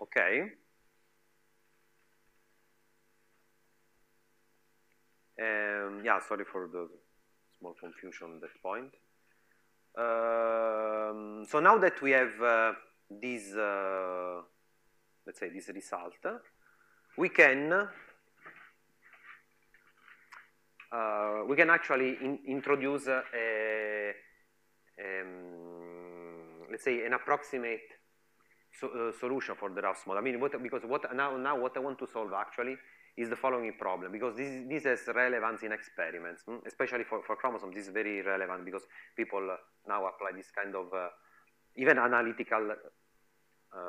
Okay. Um, yeah, sorry for the small confusion at that point. Um, so now that we have uh, this, uh, let's say this result, we can uh, we can actually in introduce a, um, let's say an approximate so, uh, solution for the Rouse model. I mean, what, because what now, now what I want to solve actually is the following problem, because this, this has relevance in experiments, hmm? especially for, for chromosomes, this is very relevant because people uh, now apply this kind of, uh, even analytical, uh,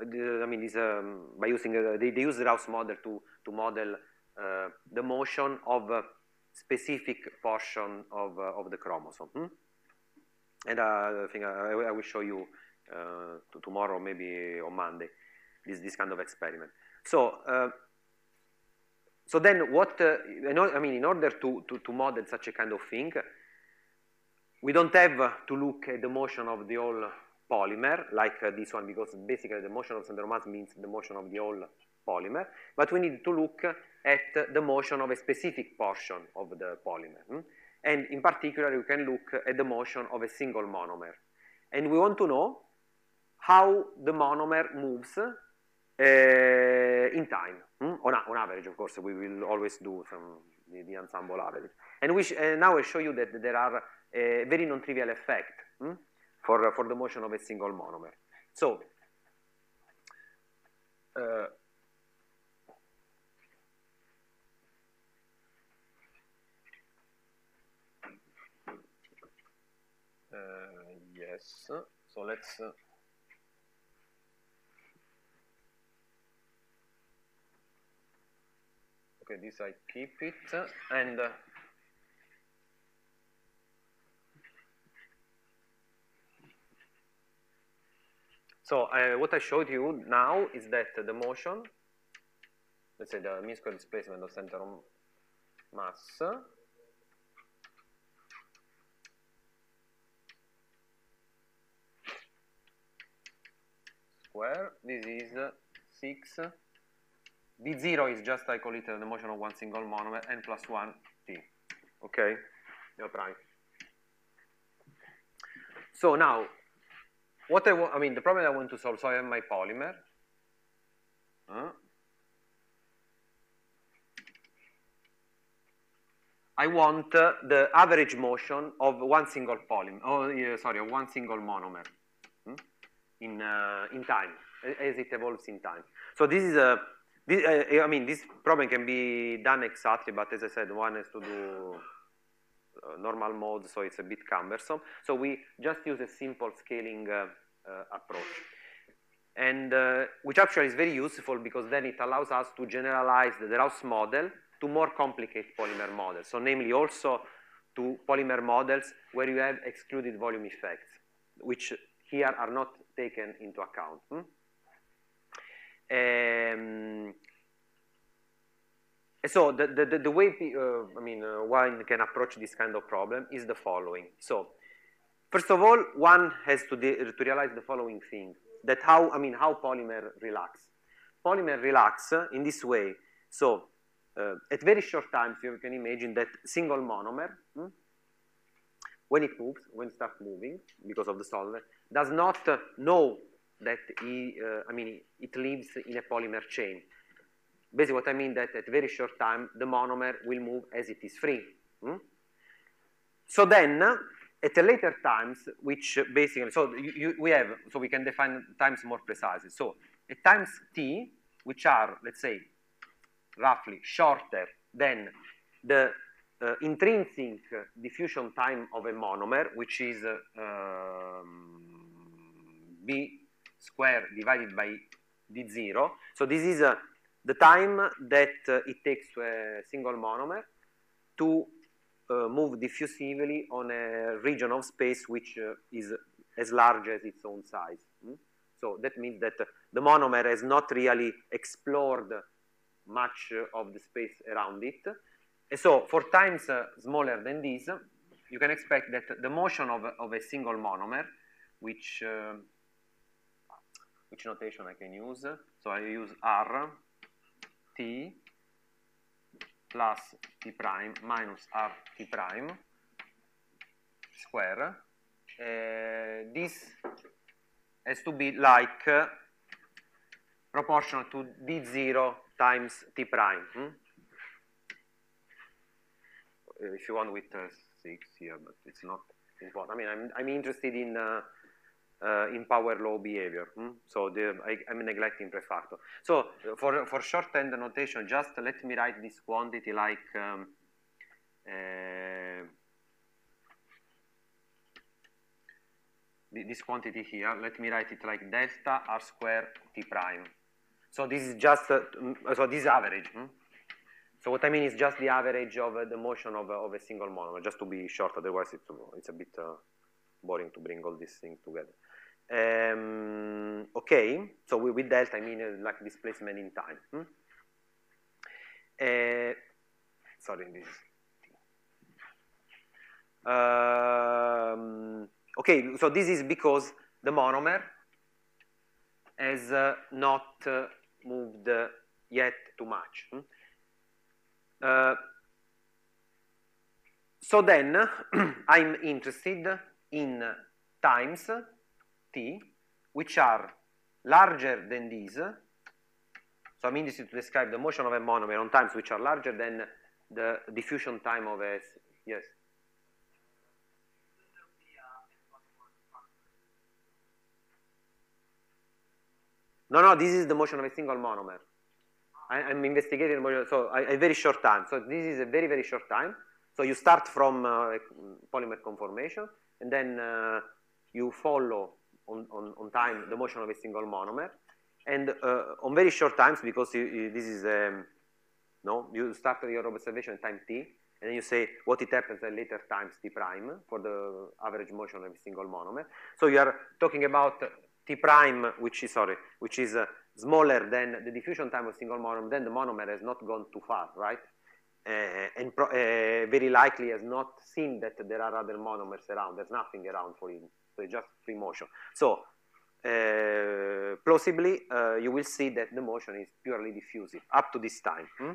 I mean, this, um, by using, uh, they, they use the Rouse model to, to model uh, the motion of a specific portion of, of the chromosome. Hmm? And I think I, I will show you uh, to tomorrow, maybe on Monday, this, this kind of experiment. So, uh, so then what, uh, I mean, in order to, to, to, model such a kind of thing, we don't have to look at the motion of the whole polymer, like uh, this one, because basically the motion of center mass means the motion of the whole polymer, but we need to look at the motion of a specific portion of the polymer. Hmm? And in particular, we can look at the motion of a single monomer. And we want to know how the monomer moves uh, in time. Hmm? On, on, average, of course, we will always do some the, the ensemble average. And we uh, now I show you that there are a very non-trivial effect hmm? for, for the motion of a single monomer. So, Uh, yes, so let's uh, okay this I keep it and uh, so uh, what I showed you now is that the motion let's say the mean square displacement of center of mass square. This is 6. D0 is just, I call it the motion of one single monomer, n plus 1 t. Okay? No prime. So now, what I want, I mean, the problem I want to solve, so I have my polymer. Uh, I want uh, the average motion of one single polymer, oh, yeah, sorry, of one single monomer in, uh, in time, as it evolves in time. So this is a, this, uh, I mean, this problem can be done exactly, but as I said, one has to do uh, normal mode, so it's a bit cumbersome. So we just use a simple scaling uh, approach. And which actually is very useful because then it allows us to generalize the Rouse model to more complicated polymer models. So namely also to polymer models where you have excluded volume effects, which here are not taken into account. Hmm? Um, so the, the, the way, uh, I mean, uh, one can approach this kind of problem is the following. So first of all, one has to, to realize the following thing, that how, I mean, how polymer relax. Polymer relax in this way. So uh, at very short times, you can imagine that single monomer, hmm, when it moves, when it starts moving because of the solvent, does not uh, know that uh, I mean, it lives in a polymer chain. Basically, what I mean that at very short time, the monomer will move as it is free. Hmm? So then, at a later times, which basically, so you, you, we have, so we can define times more precisely. So at times t, which are, let's say, roughly shorter than the uh, intrinsic diffusion time of a monomer, which is uh, um, b squared divided by d0. So this is uh, the time that uh, it takes a single monomer to uh, move diffusively on a region of space which uh, is as large as its own size. Mm? So that means that the monomer has not really explored much of the space around it. And so for times uh, smaller than this, you can expect that the motion of, of a single monomer, which uh, which notation I can use. So I use R t plus t prime minus r t prime square. Uh, this has to be like uh, proportional to d0 times t prime. Hmm? If you want with uh, 6 here, but it's not important. I mean, I'm, I'm interested in uh, uh, in power law behavior. Hmm? So the, I, am neglecting prefactor. So for, for shorthand notation, just let me write this quantity like um, uh, this quantity here. Let me write it like delta r square t prime. So this is just, uh, so this average. Hmm? So what I mean is just the average of uh, the motion of, of a single monomer, just to be short, otherwise it's, it's a bit uh, boring to bring all these things together. Um, okay, so we, with delta I mean uh, like displacement in time. Hmm? Uh, sorry, this. Um, okay, so this is because the monomer has uh, not uh, moved yet too much. Hmm? Uh, so then [clears throat] I'm interested in times which are larger than these. So I'm interested to describe the motion of a monomer on times which are larger than the diffusion time of a, yes. No, no, this is the motion of a single monomer. I, am investigating so a, a, very short time. So this is a very, very short time. So you start from uh, polymer conformation, and then uh, you follow on, on, on, time the motion of a single monomer. And uh, on very short times, because you, you, this is, um, no, you start your observation at time t, and then you say what it happens at later times t prime for the average motion of a single monomer. So you are talking about t prime, which is, sorry, which is uh, smaller than the diffusion time of single monomer, then the monomer has not gone too far, right? Uh, and uh, very likely has not seen that there are other monomers around. There's nothing around for him. So it's just free motion. So uh, plausibly, uh, you will see that the motion is purely diffusive up to this time. Hmm?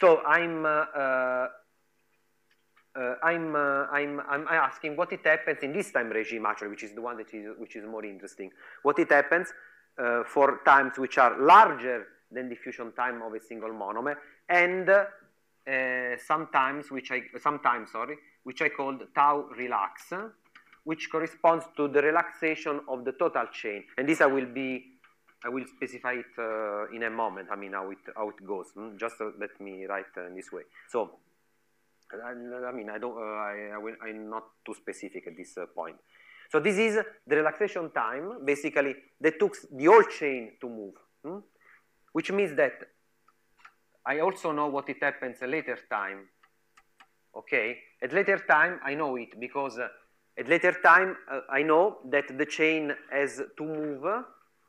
So I'm, uh, uh, I'm, I'm, I'm asking what it happens in this time regime actually, which is the one that is, which is more interesting. What it happens for times which are larger than diffusion time of a single monomer and uh, sometimes which I sometimes sorry which I called tau relax which corresponds to the relaxation of the total chain and this I will be I will specify it uh, in a moment I mean how it how it goes hmm? just uh, let me write uh, in this way so I, I mean I don't uh, I, I will, I'm not too specific at this uh, point so this is the relaxation time basically that took the whole chain to move hmm? which means that I also know what it happens at later time. Okay, at later time I know it because uh, at later time uh, I know that the chain has to move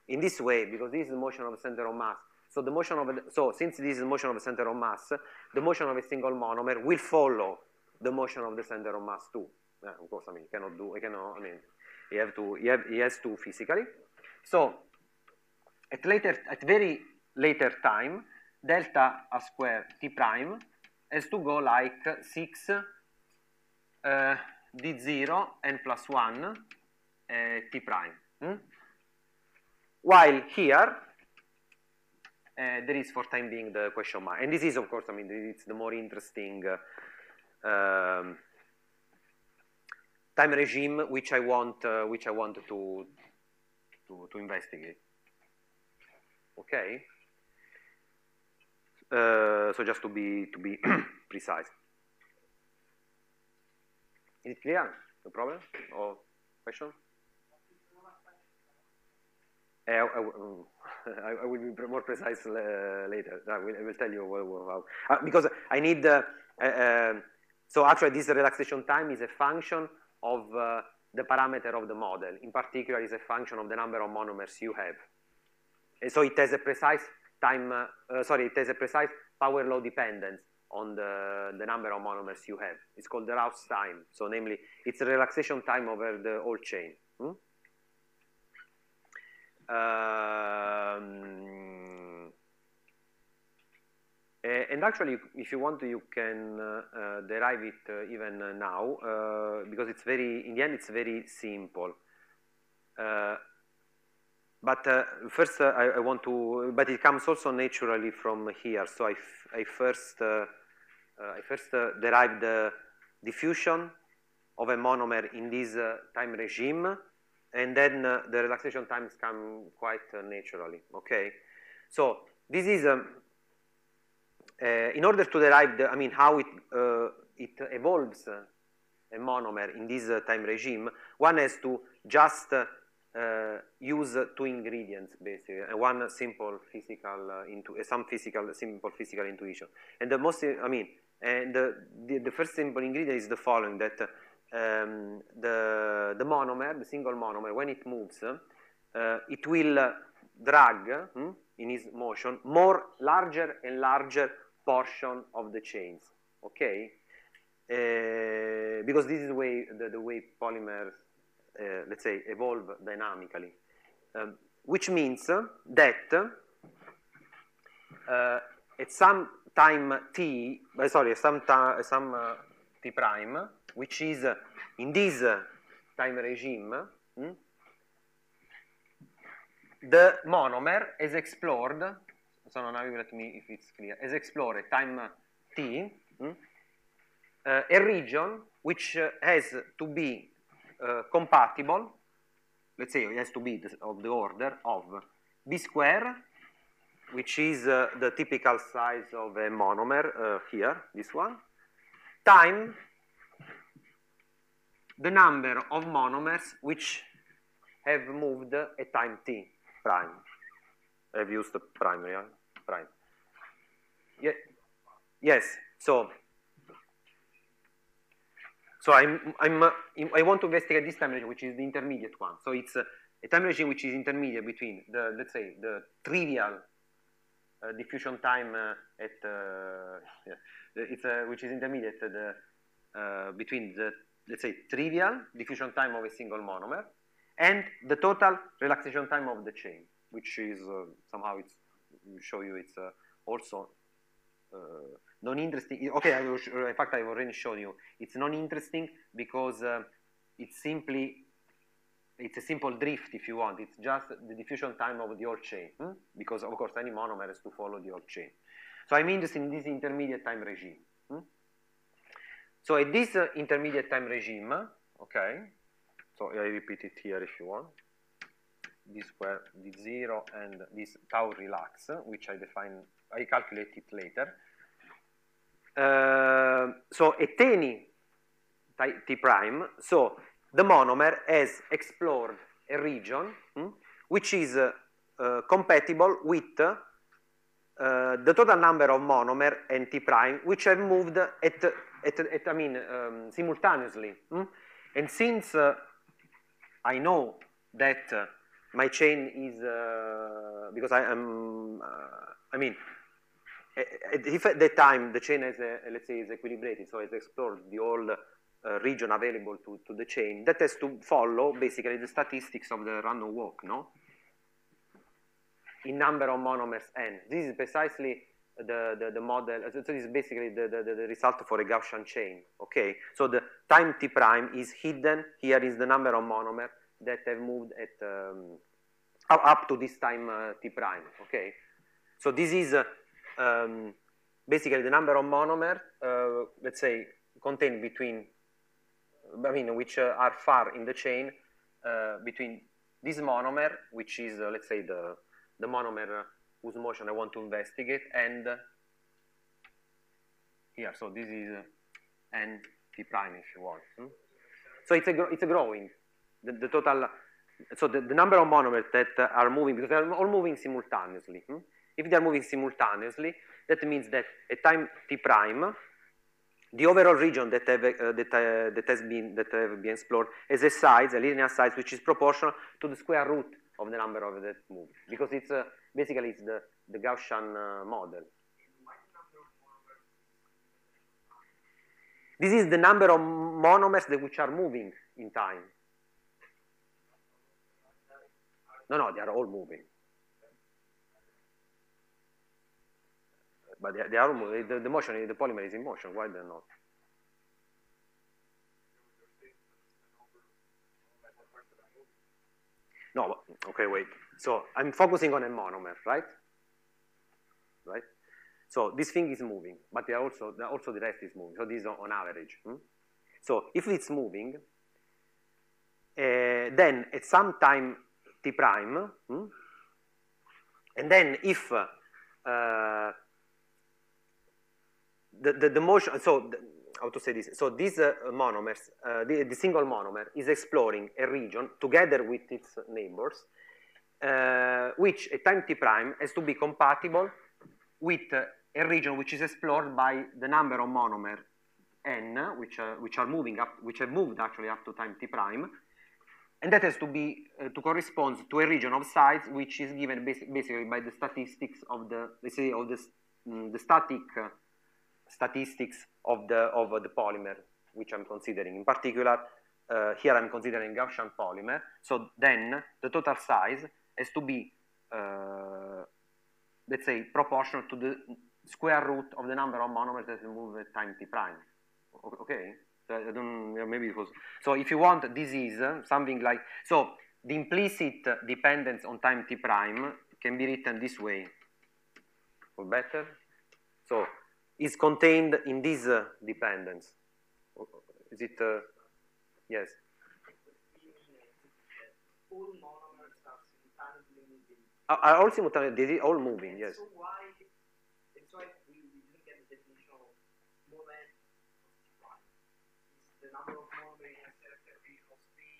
in this way because this is the motion of the center of mass. So the motion of a, so since this is the motion of the center of mass, the motion of a single monomer will follow the motion of the center of mass too. Of course, I mean, you cannot do, I cannot, I mean, you have to, you have, he has to physically. So at later, at very later time, delta a square t prime has to go like 6 uh, d0 n plus 1 uh, t prime. Hmm? While here, uh, there is for time being the question mark. And this is, of course, I mean, it's the more interesting uh, um, time regime which I want, uh, which I want to, to, to investigate. Okay? Uh, so just to be to be [clears throat] precise. Is it clear? No problem? Or question? Uh, I, I, will be more precise uh, later. I will, I will, tell you how. Uh, because I need, uh, uh, so actually this relaxation time is a function of the parameter of the model. In particular, is a function of the number of monomers you have. And so it has a precise time, uh, sorry, it has a precise power law dependence on the, the number of monomers you have. It's called the Rouse time. So namely, it's a relaxation time over the whole chain. Hmm? Um, and actually, if you want to, you can uh, uh, derive it uh, even now, uh, because it's very, in the end, it's very simple. Uh, but uh, first, uh, I, I, want to, but it comes also naturally from here. So I, I first, uh, I first uh, derive the diffusion of a monomer in this uh, time regime, and then the relaxation times come quite naturally. Okay, so this is um, in order to derive the, I mean, how it it evolves a monomer in this time regime. One has to just uh, use two ingredients basically, and one simple physical uh, uh, some physical simple physical intuition. And the most, I mean, and the, the, the first simple ingredient is the following: that um, the the monomer, the single monomer, when it moves, uh, it will drag hmm, in its motion more larger and larger portion of the chains. Okay, uh, because this is the way the, the way polymers uh, let's say, evolve dynamically, um, which means that uh, at some time t, uh, sorry, some, some uh, t prime, which is in this time regime, hmm, the monomer is explored, so now let me if it's clear, is explored time t, hmm, uh, a region which uh, has to be uh, compatible, let's say it has to be of the order of b square, which is uh, the typical size of a monomer uh, here, this one, time the number of monomers which have moved at time t prime. I've used the primary, prime. Yeah. Yes, so so I'm, I'm, uh, I want to investigate this time regime, which is the intermediate one. So it's uh, a time regime which is intermediate between the, let's say, the trivial uh, diffusion time uh, at, uh, it's, uh, which is intermediate the, between the, let's say, trivial diffusion time of a single monomer and the total relaxation time of the chain, which is somehow it's, show you it's also non-interesting. Okay, will, in fact, I've already shown you. It's non-interesting because uh, it's simply, it's a simple drift if you want. It's just the diffusion time of the whole chain, hmm? because of course any monomer has to follow the whole chain. So I'm interested in this intermediate time regime. Hmm? So at this uh, intermediate time regime, okay, so I repeat it here if you want, d square, d0, and this tau relax, which I define, I calculate it later. Uh, so at any t prime, so the monomer has explored a region hmm, which is uh, uh, compatible with uh, the total number of monomer and t prime which have moved at, at, at I mean, um, simultaneously. Hmm? And since uh, I know that uh, my chain is, because I am, I mean, if at that time the chain is, uh, let's say, is equilibrated, so it's explored the whole uh, region available to, to the chain, that has to follow basically the statistics of the random walk, no? In number of monomers n. This is precisely the, the, the model, so this is basically the, the, the result for a Gaussian chain, okay? So the time t prime is hidden, here is the number of monomers that have moved at, um, up to this time uh, t prime, okay? So this is uh, um, basically the number of monomer, uh, let's say, contained between, I mean, which uh, are far in the chain uh, between this monomer, which is, uh, let's say, the, the monomer whose motion I want to investigate, and here, so this is n t prime if you want. Hmm? So it's a, it's a growing, the, the total, so the, the, number of monomers that are moving, because they're all moving simultaneously. Hmm? If they are moving simultaneously, that means that at time t prime, the overall region that, have, uh, that, uh, that has been that have been explored has a size, a linear size, which is proportional to the square root of the number of that move, because it's uh, basically it's the, the Gaussian uh, model. This is the number of monomers that which are moving in time. No, no, they are all moving. But they, they are the, the motion, the polymer is in motion. Why they're not? No, okay, wait. So I'm focusing on a monomer, right? Right? So this thing is moving, but they are also, also the rest is moving. So this is on average. Hmm? So if it's moving, uh, then at some time t prime, hmm? and then if uh, the, the, the motion, so the, how to say this? So these uh, monomers, uh, the, the, single monomer is exploring a region together with its neighbors, uh, which at time t prime has to be compatible with a region which is explored by the number of monomer n, which, which are moving up, which have moved actually up to time t prime, and that has to be uh, to correspond to a region of size which is given basi basically by the statistics of the let's say of the, mm, the static uh, statistics of the, of the polymer, which I'm considering. In particular, uh, here I'm considering Gaussian polymer, so then the total size has to be, uh, let's say, proportional to the square root of the number of monomers that move at time t prime. Okay? So I don't, maybe it was, so if you want, this is uh, something like, so the implicit dependence on time t prime can be written this way, or better. So is contained in this uh, dependence. Is it, uh, yes?
All are simultaneously moving.
Are all simultaneously, they all moving, yes.
So why, and so we, we didn't get the definition of moment of time. Is the number of monomers in a certain region of space.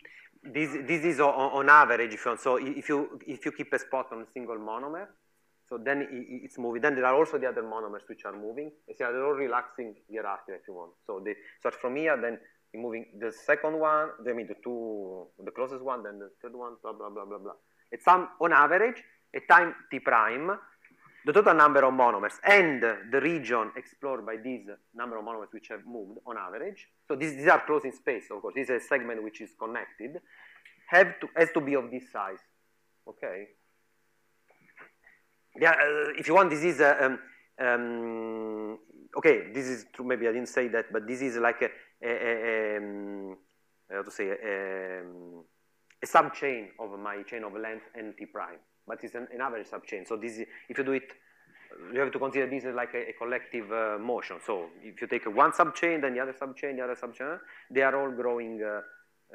This, this is on, on average, if you, so if you, if you keep a spot on a single monomer, so then it's moving. Then there are also the other monomers which are moving. You they're all relaxing hierarchy if you want. So they start from here, then moving the second one, I mean the two, the closest one, then the third one, blah, blah, blah, blah, blah. It's some, on average, at time t prime, the total number of monomers and the region explored by these number of monomers which have moved on average, so these, these are closed in space, of course, this is a segment which is connected, have to, has to be of this size, okay? Yeah, uh, if you want, this is, uh, um, um, okay, this is true, maybe I didn't say that, but this is like a, a, a, um, how to say, um, a subchain of my chain of length n t prime, but it's an, an average subchain. So this, is, if you do it, you have to consider this as like a, a collective uh, motion. So if you take one subchain, then the other subchain, the other subchain, they are all growing uh,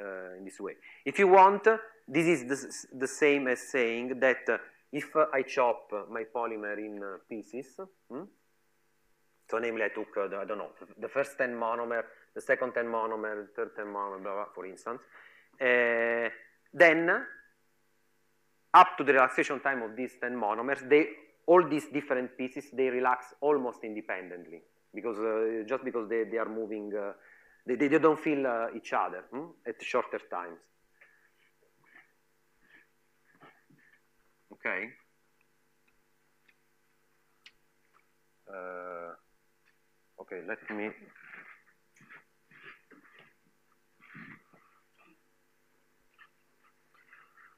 uh, in this way. If you want, this is the, the same as saying that uh, if I chop my polymer in pieces, hmm? so namely I took, uh, the, I don't know, the first 10 monomer, the second 10 monomer, the third 10 monomer, blah, blah, for instance, uh, then up to the relaxation time of these 10 monomers, they, all these different pieces, they relax almost independently, because uh, just because they, they are moving, uh, they, they don't feel uh, each other hmm? at shorter times. Okay. Uh, okay, let me.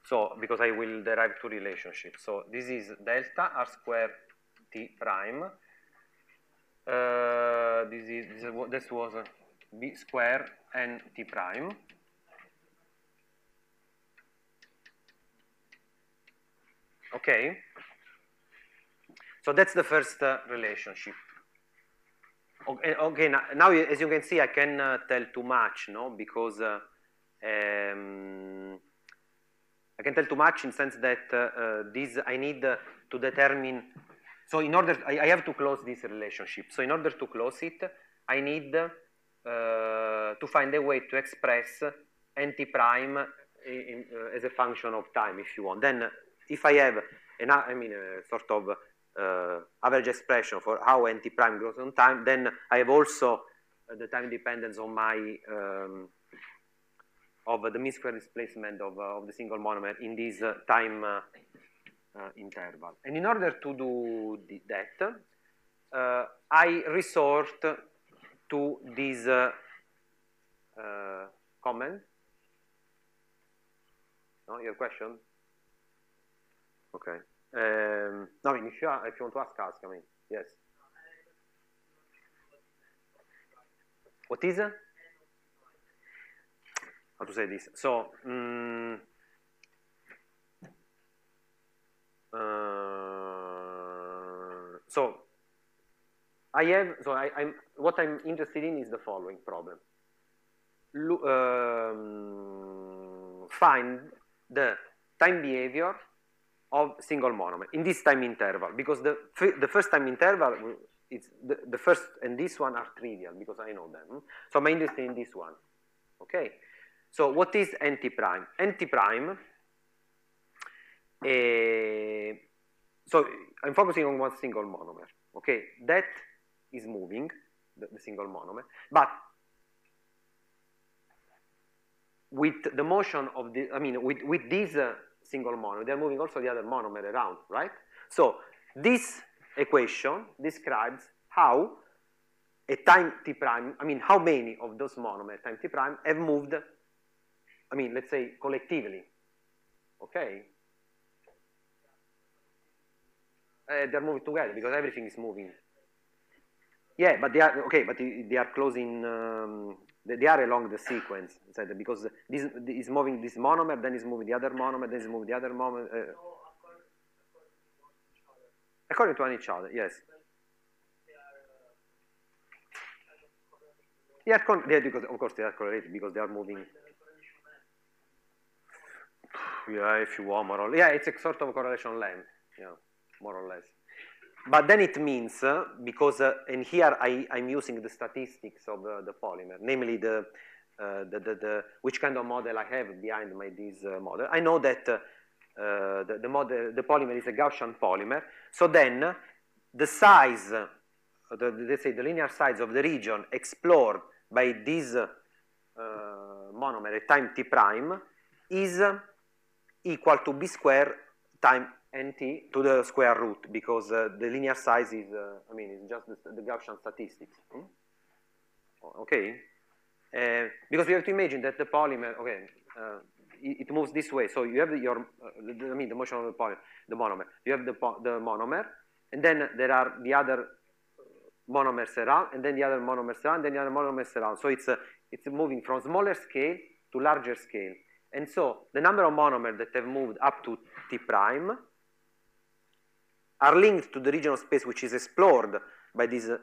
So, because I will derive two relationships. So, this is delta r square t prime. Uh, this is this, is, this was b square n t prime. Okay? So that's the first uh, relationship. Okay, okay now, as you can see, I can uh, tell too much, no? Because uh, um, I can tell too much in sense that uh, uh, this I need to determine. So in order, I, I, have to close this relationship. So in order to close it, I need uh, to find a way to express nt prime in, as a function of time, if you want. Then if I have, an, I mean, a sort of uh, average expression for how nt prime grows on time, then I have also uh, the time dependence on my, um, of the mean square displacement of, uh, of the single monomer in this uh, time uh, uh, interval. And in order to do that, I resort to this comment. No, your question? Okay. Um, no, I mean, if you, if you want to ask, ask. I mean, yes. What is? It? How to say this? So, um, uh, so I have. So I, am what I'm interested in is the following problem. Um, find the time behavior of single monomer in this time interval because the, the first time interval it's the, the first and this one are trivial because I know them. So I'm interested in this one. Okay. So what is nt prime? nt prime. Uh, so I'm focusing on one single monomer. Okay, that is moving the, the single monomer, but with the motion of the, I mean, with with this. Uh, single monomer. They're moving also the other monomer around, right? So this equation describes how a time t prime, I mean, how many of those monomers time t prime have moved I mean, let's say collectively, okay? Uh, they're moving together because everything is moving. Yeah, but they are okay, but they are closing. Um, they are along the sequence because this is moving this monomer, then is moving the other monomer, then is moving the other monomer. Uh, according to each other, yes. Because of course they are correlated because they are moving. Yeah, if you want more or less. Yeah, it's a sort of correlation length. Yeah, more or less. But then it means, uh, because, uh, and here I, I'm using the statistics of uh, the polymer, namely the, uh, the, the, the, which kind of model I have behind my this uh, model. I know that uh, the, the, model, the polymer is a Gaussian polymer. So then the size, the, let's say the linear size of the region explored by this monomer at time t prime is equal to b squared time nt to the square root because uh, the linear size is, uh, I mean, it's just the, the Gaussian statistics. Hmm? Okay? Uh, because we have to imagine that the polymer, okay, uh, it, it, moves this way. So you have your, uh, the, I mean, the motion of the polymer, the monomer. You have the, the monomer, and then there are the other monomers around, and then the other monomers around, and then the other monomers around. So it's, uh, it's moving from smaller scale to larger scale. And so the number of monomers that have moved up to T prime are linked to the region of space which is explored by this uh,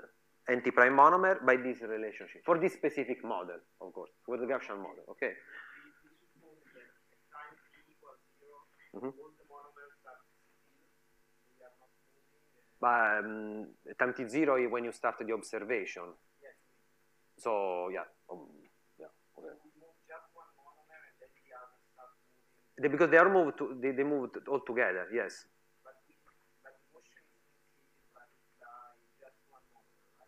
anti-prime monomer by this relationship for this specific model, of course, for the Gaussian model. Okay. Mm -hmm. But um, time t zero when you start the observation. So yeah, um, because they are moved, to, they, they moved all together. Yes.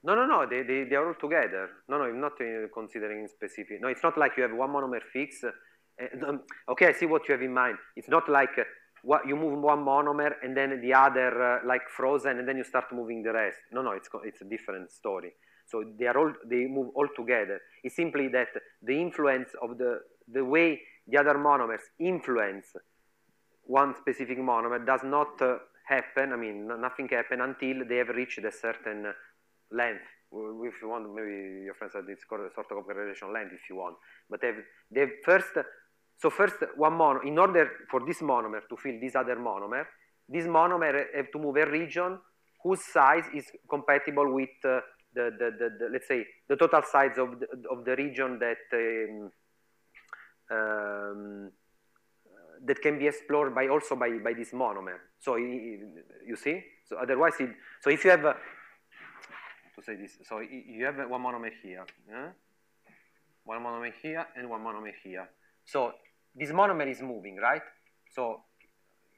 No, no, no, they, they, they are all together. No, no, I'm not uh, considering specific. No, it's not like you have one monomer fix. Uh, um, okay, I see what you have in mind. It's not like uh, what, you move one monomer and then the other uh, like frozen and then you start moving the rest. No, no, it's, it's a different story. So they are all, they move all together. It's simply that the influence of the, the way the other monomers influence one specific monomer does not uh, happen, I mean, nothing happen until they have reached a certain length. If you want, maybe your friends said it's sort of correlation length if you want. But they've, they've first, so first one mono, in order for this monomer to fill this other monomer, this monomer have to move a region whose size is compatible with uh, the, the, the, the, let's say, the total size of the, of the region that um, um, that can be explored by also by, by this monomer. So you see, so otherwise, it, so if you have to say this. So you have one monomer here, eh? one monomer here, and one monomer here. So this monomer is moving, right? So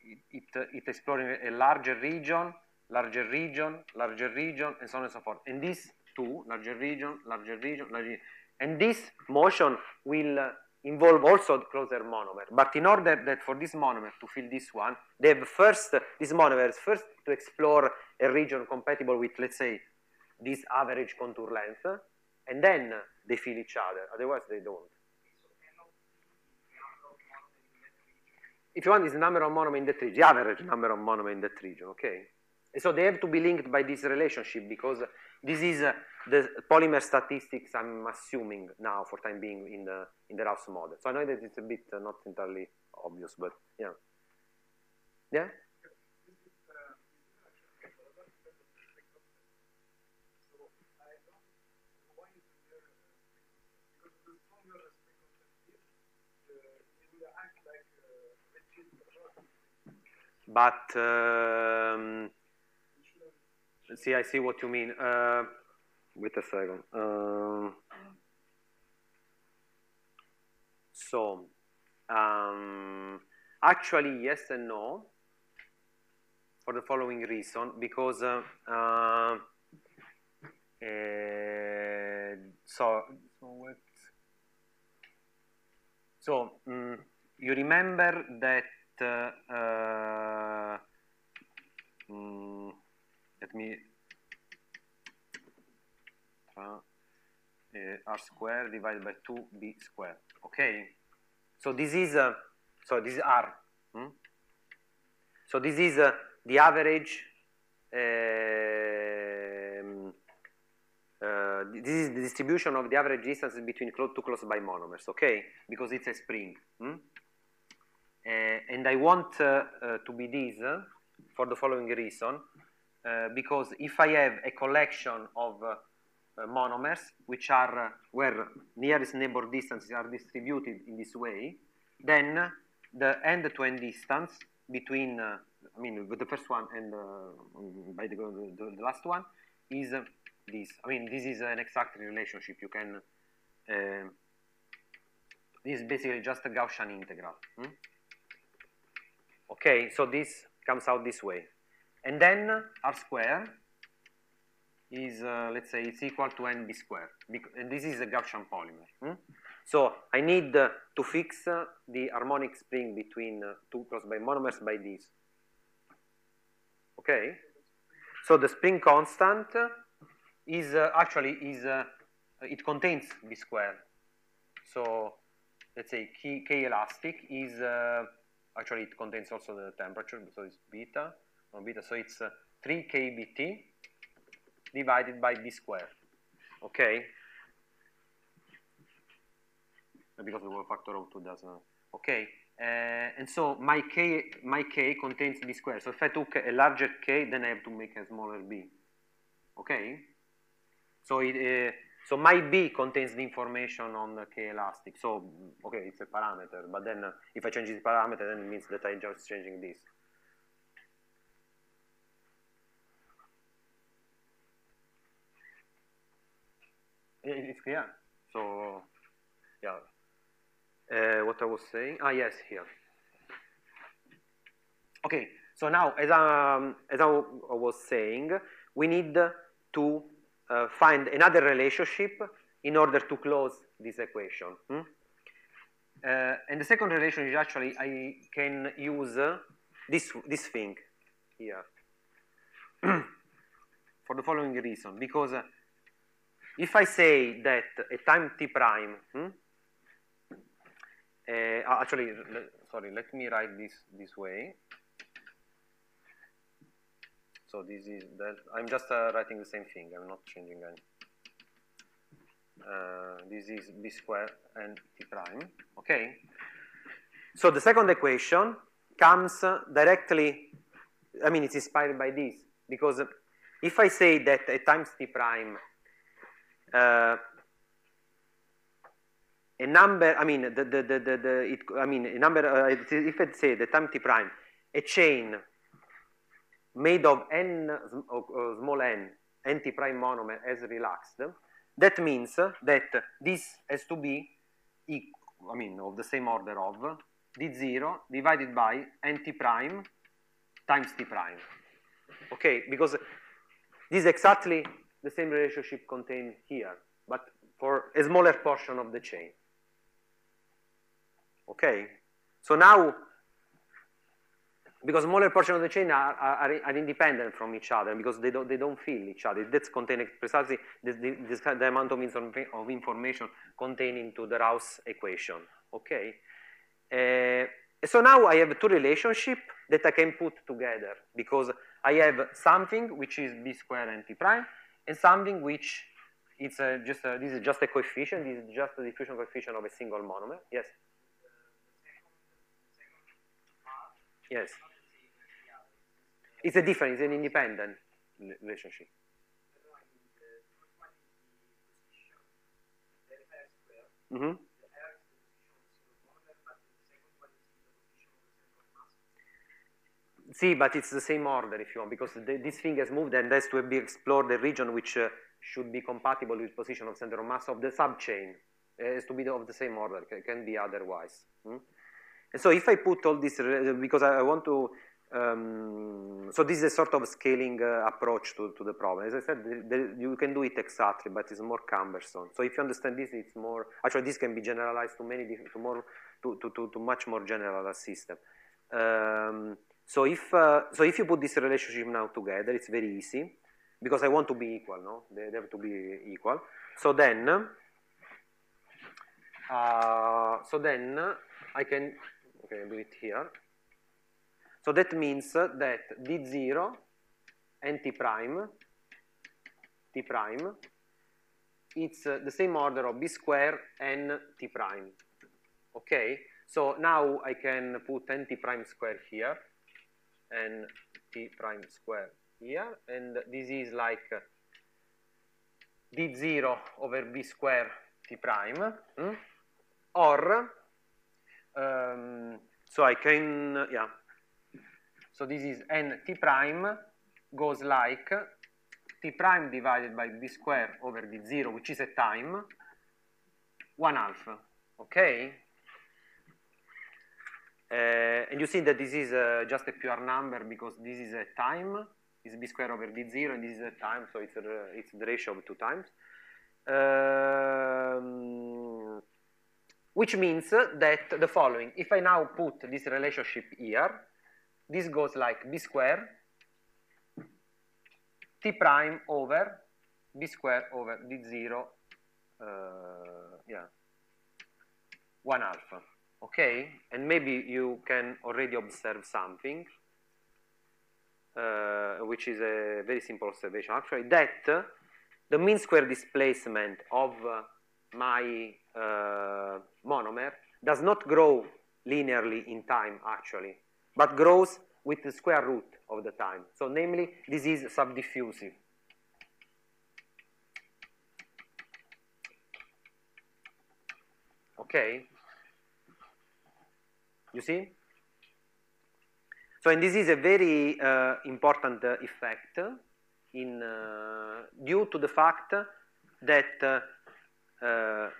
it, it, it exploring a larger region, larger region, larger region, and so on and so forth. And these two, larger region, larger region, larger, region. and this motion will uh, involve also closer monomer. But in order that for this monomer to fill this one, they have first, this monomer is first to explore a region compatible with, let's say, this average contour length, and then they fill each other, otherwise they don't. If you want, it's the number of monomer in that region, the average number of monomer in that region, okay? And so they have to be linked by this relationship because this is uh, the polymer statistics I'm assuming now for time being in the in the Rouse model. So I know that it's a bit uh, not entirely obvious, but yeah. Yeah? But um, see, I see what you mean. Uh, wait a second. Um, so, um, actually, yes and no, for the following reason, because uh, uh, so so? So um, you remember that uh, mm, let me uh, r squared divided by 2b squared. Okay, So this is, uh, so this is R. hmm? So this is uh, the average, um, uh, this is the distribution of the average distances between close two close by monomers, okay? Because it's a spring. hmm? Uh, and I want uh, uh, to be this for the following reason, because if I have a collection of monomers which are where nearest neighbor distances are distributed in this way, then the end-to-end distance between, uh, I mean, the first one and uh, by the, the, the last one is uh, this. I mean, this is an exact relationship. You can, this is basically just a Gaussian integral. hmm? Okay, so this comes out this way. And then r square is, uh, let's say, it's equal to nb squared. bec- And this is a Gaussian polymer. hmm? So I need uh, to fix uh, the harmonic spring between uh, two cross by monomers by this. Okay? So the spring constant is uh, actually is uh, it contains b squared. So let's say k, k elastic is actually it contains also the temperature, so it's beta, no beta, so it's uh, 3 kBt divided by b squared. Okay? Because the factor of 2 doesn't. Okay? Uh, and so my k, my k contains b squared. So if I took a larger k, then I have to make a smaller b. Okay? So it, uh, so my b contains the information on the k elastic. So okay, it's a parameter, but then if I change this parameter, then it means that I'm just changing this. It's clear. So yeah. Uh, what I was saying? Ah, yes, here. Okay, so now, as, um, as I was saying, we need to uh, find another relationship in order to close this equation. hmm? Uh, and the second relation is actually I can use uh, this, this thing here [clears throat] for the following reason. Because uh, if I say that a time t prime, hmm, uh, actually, sorry, let me write this this way. So this is that I'm just uh, writing the same thing. I'm not changing any. Uh, this is b squared and t prime. Okay. So the second equation comes directly. I mean, it's inspired by this because if I say that a times t prime uh, a number, I mean, the, the, the, the, the it, I mean, a number, uh, if I say the time t prime, a chain made of n, uh, small n, n t prime monomer as relaxed, that means that this has to be, I mean, of the same order of d0 divided by n t prime times t prime. Okay, because this is exactly the same relationship contained here, but for a smaller portion of the chain. Okay? So now, because smaller portion of the chain are, are, are independent from each other because they don't, they don't fill each other. That's contained precisely the amount of, of information contained into the Rouse equation. Okay? Uh, so now I have two relationships that I can put together because I have something which is b squared and t prime and something which it's a, just a, this is just a coefficient, this is just the diffusion coefficient of a single monomer. Yes, yes. It's a different, it's an independent rela- relationship. hmm See, but it's the same order if you want, because the, this thing has moved and has to be explored the region which uh, should be compatible with position of center of mass of the subchain. It has to be of the same order, it can be otherwise. hmm? And so if I put all this, because I, I want to, um, so this is a sort of scaling uh, approach to, to the problem. As I said, the, the, you can do it exactly, but it's more cumbersome. So if you understand this, it's more, actually this can be generalized to many, diff- to more, to, to, to, to much more general system. Um, so if, uh, so if you put this relationship now together, it's very easy, because I want to be equal, no? They, they have to be equal. So then, uh, so then, I can, okay, do it here. So that means that d0 and t prime, t prime, it's uh, the same order of b square and t prime. Okay, so now I can put n t prime square here and t prime square here, and this is like d0 over b square t prime, hmm? or um, so I can, yeah, so this is n t prime goes like t prime divided by b square over d0, which is a time, 1 half, okay? Uh, and you see that this is uh, just a pure number because this is a time, is b square over d0, and this is a time, so it's, a, it's the ratio of two times. Um, which means that the following, if I now put this relationship here, this goes like b square t prime over b square over d0, uh, yeah, 1 half, okay? And maybe you can already observe something, uh, which is a very simple observation, actually, that the mean square displacement of uh, my uh, monomer does not grow linearly in time, actually, but grows with the square root of the time. So namely, this is subdiffusive. Okay? You see? So, and this is a very uh, important uh, effect in, uh, due to the fact that uh, uh,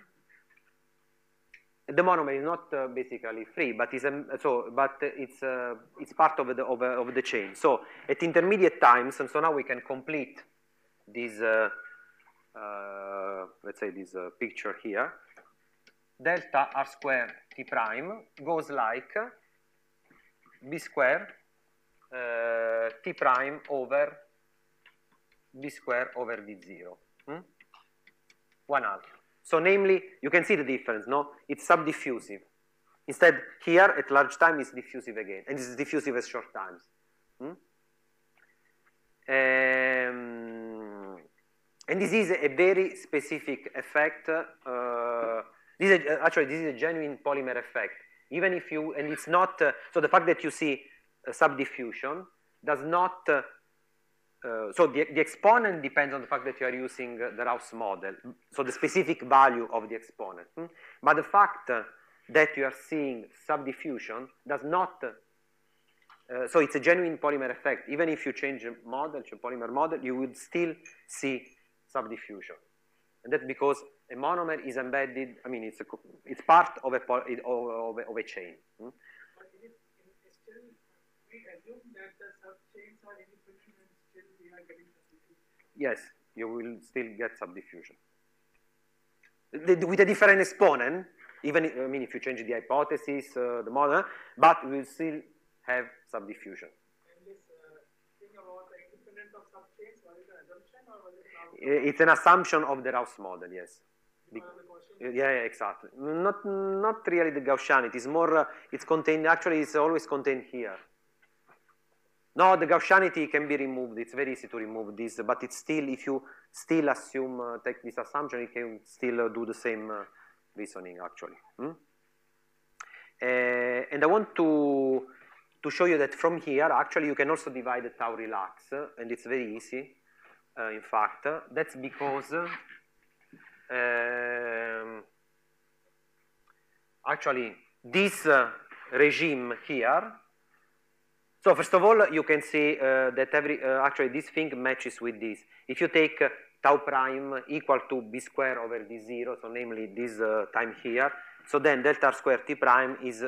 the monomer is not uh, basically free, but um, so, but it's uh, it's part of the of, of, the chain. So at intermediate times, and so now we can complete this, uh, uh let's say this uh, picture here. Delta r square t prime goes like b square uh, t prime over b square over d zero. Hmm? One half. So namely, you can see the difference, no? It's subdiffusive. Instead, here at large time is diffusive again, and it's diffusive at short times. Hmm? Um, and this is a very specific effect. Uh, this is a, actually, this is a genuine polymer effect. Even if you, and it's not, uh, so the fact that you see subdiffusion does not uh, so the, the, exponent depends on the fact that you are using the Rouse model, so the specific value of the exponent. Hmm? But the fact that you are seeing subdiffusion does not, uh, so it's a genuine polymer effect. Even if you change a model, to a polymer model, you would still see subdiffusion. And that's because a monomer is embedded, I mean, it's, a, it's part of a, of a, of a chain. Hmm? Yes, you will still get subdiffusion. The, with a different exponent, even if, I mean if you change the hypothesis, uh, the model, but we will still have subdiffusion. It's an assumption of the Rouse model, yes. yeah, yeah, exactly. Not, not really the Gaussian. It's more, uh, it's contained, actually it's always contained here. No, the Gaussianity can be removed. It's very easy to remove this, but it's still, if you still assume, uh, take this assumption, you can still uh, do the same uh, reasoning, actually. Hmm? Uh, and I want to, to show you that from here, actually, you can also divide the tau relax, and it's very easy, uh, in fact. That's because um, actually this uh, regime here so first of all, you can see uh, that every, uh, actually this thing matches with this. If you take uh, tau prime equal to b square over d0, so namely this uh, time here, so then delta r square t prime is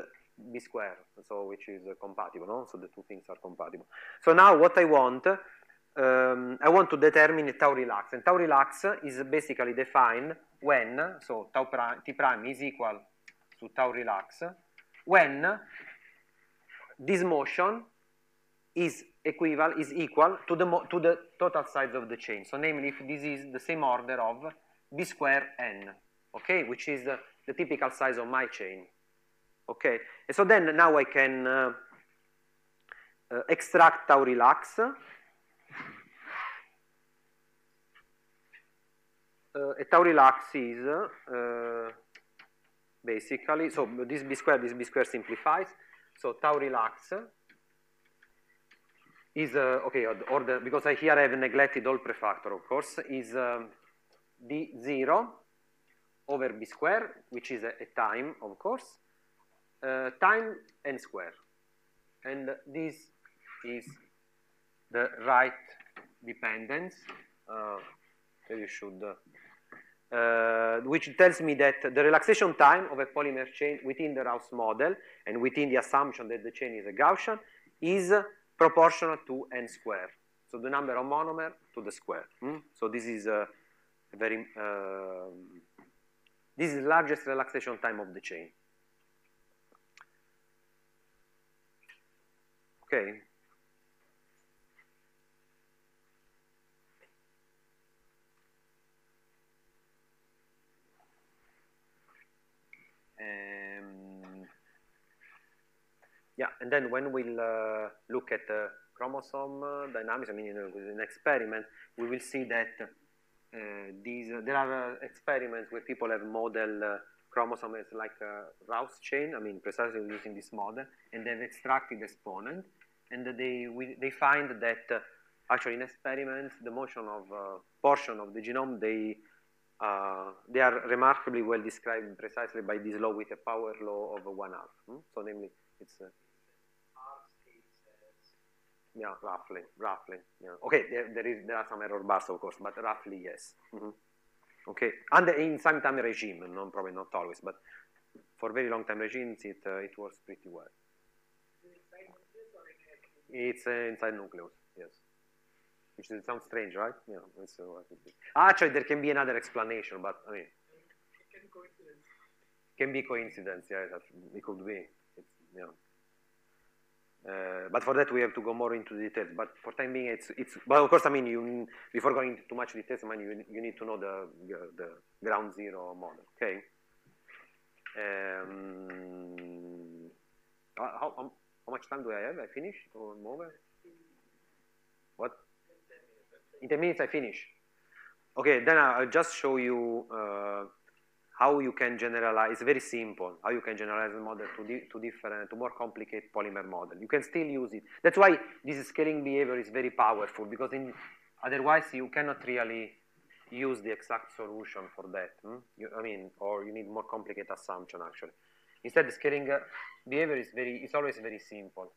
b square, so which is uh, compatible, no? So the two things are compatible. So now what I want, um, I want to determine tau relax, and tau relax is basically defined when, so tau prime, t prime is equal to tau relax, when this motion is is equal to the to the total size of the chain. So namely, if this is the same order of b square n, okay, which is the, the typical size of my chain. Okay, and so then now I can uh, uh, extract tau relax. Uh, a tau relax is uh, basically, so this b square, this b square simplifies. So tau relax is, uh, okay, or the, because I here I have neglected all prefactor, of course, is um, d0 over b square, which is a, a time, of course, uh, time n square. And this is the right dependence uh, you should, uh, which tells me that the relaxation time of a polymer chain within the Rouse model and within the assumption that the chain is a Gaussian is proportional to n square. So the number of monomer to the square. Hmm? So this is a very, uh, this is largest relaxation time of the chain. Okay. Um, yeah, and then when we'll uh, look at uh, chromosome uh, dynamics, I mean, in, an experiment, we will see that uh, these, uh, there are uh, experiments where people have model chromosome as like a Rouse chain, I mean, precisely using this model, and they've extracted the exponent, and they, we, they find that actually in experiments, the motion of portion of the genome, they uh, they are remarkably well described precisely by this law with a power law of one half. Hmm? So namely, it's uh, yeah, roughly, roughly. Yeah. Okay, there, there is there are some error bars, of course, but roughly yes. Mm -hmm. Okay, and in some time regime, non probably not always, but for very long time regimes, it uh, it works pretty well. It's uh, inside nucleus, yes. Which is, sounds strange, right? Yeah, that's uh, what it is. Actually, there can be another explanation, but I mean,
it can coincidence.
Can be coincidence, yeah, it could be. It's, yeah. Uh, but for that we have to go more into details. But for time being, it's it's. But of course, I mean, you before going into too much details, I mean, you you need to know the the ground zero model. Okay. Um, how, how how much time do I have? I finish or more? What? In 10 minutes I finish. Okay, then I'll just show you uh, how you can generalize, it's very simple, how you can generalize the model to, di to different, to more complicated polymer model. You can still use it. That's why this scaling behavior is very powerful because in, otherwise you cannot really use the exact solution for that. Hmm? You, I mean, or you need more complicated assumption actually. Instead, the scaling uh, behavior is very, it's always very simple.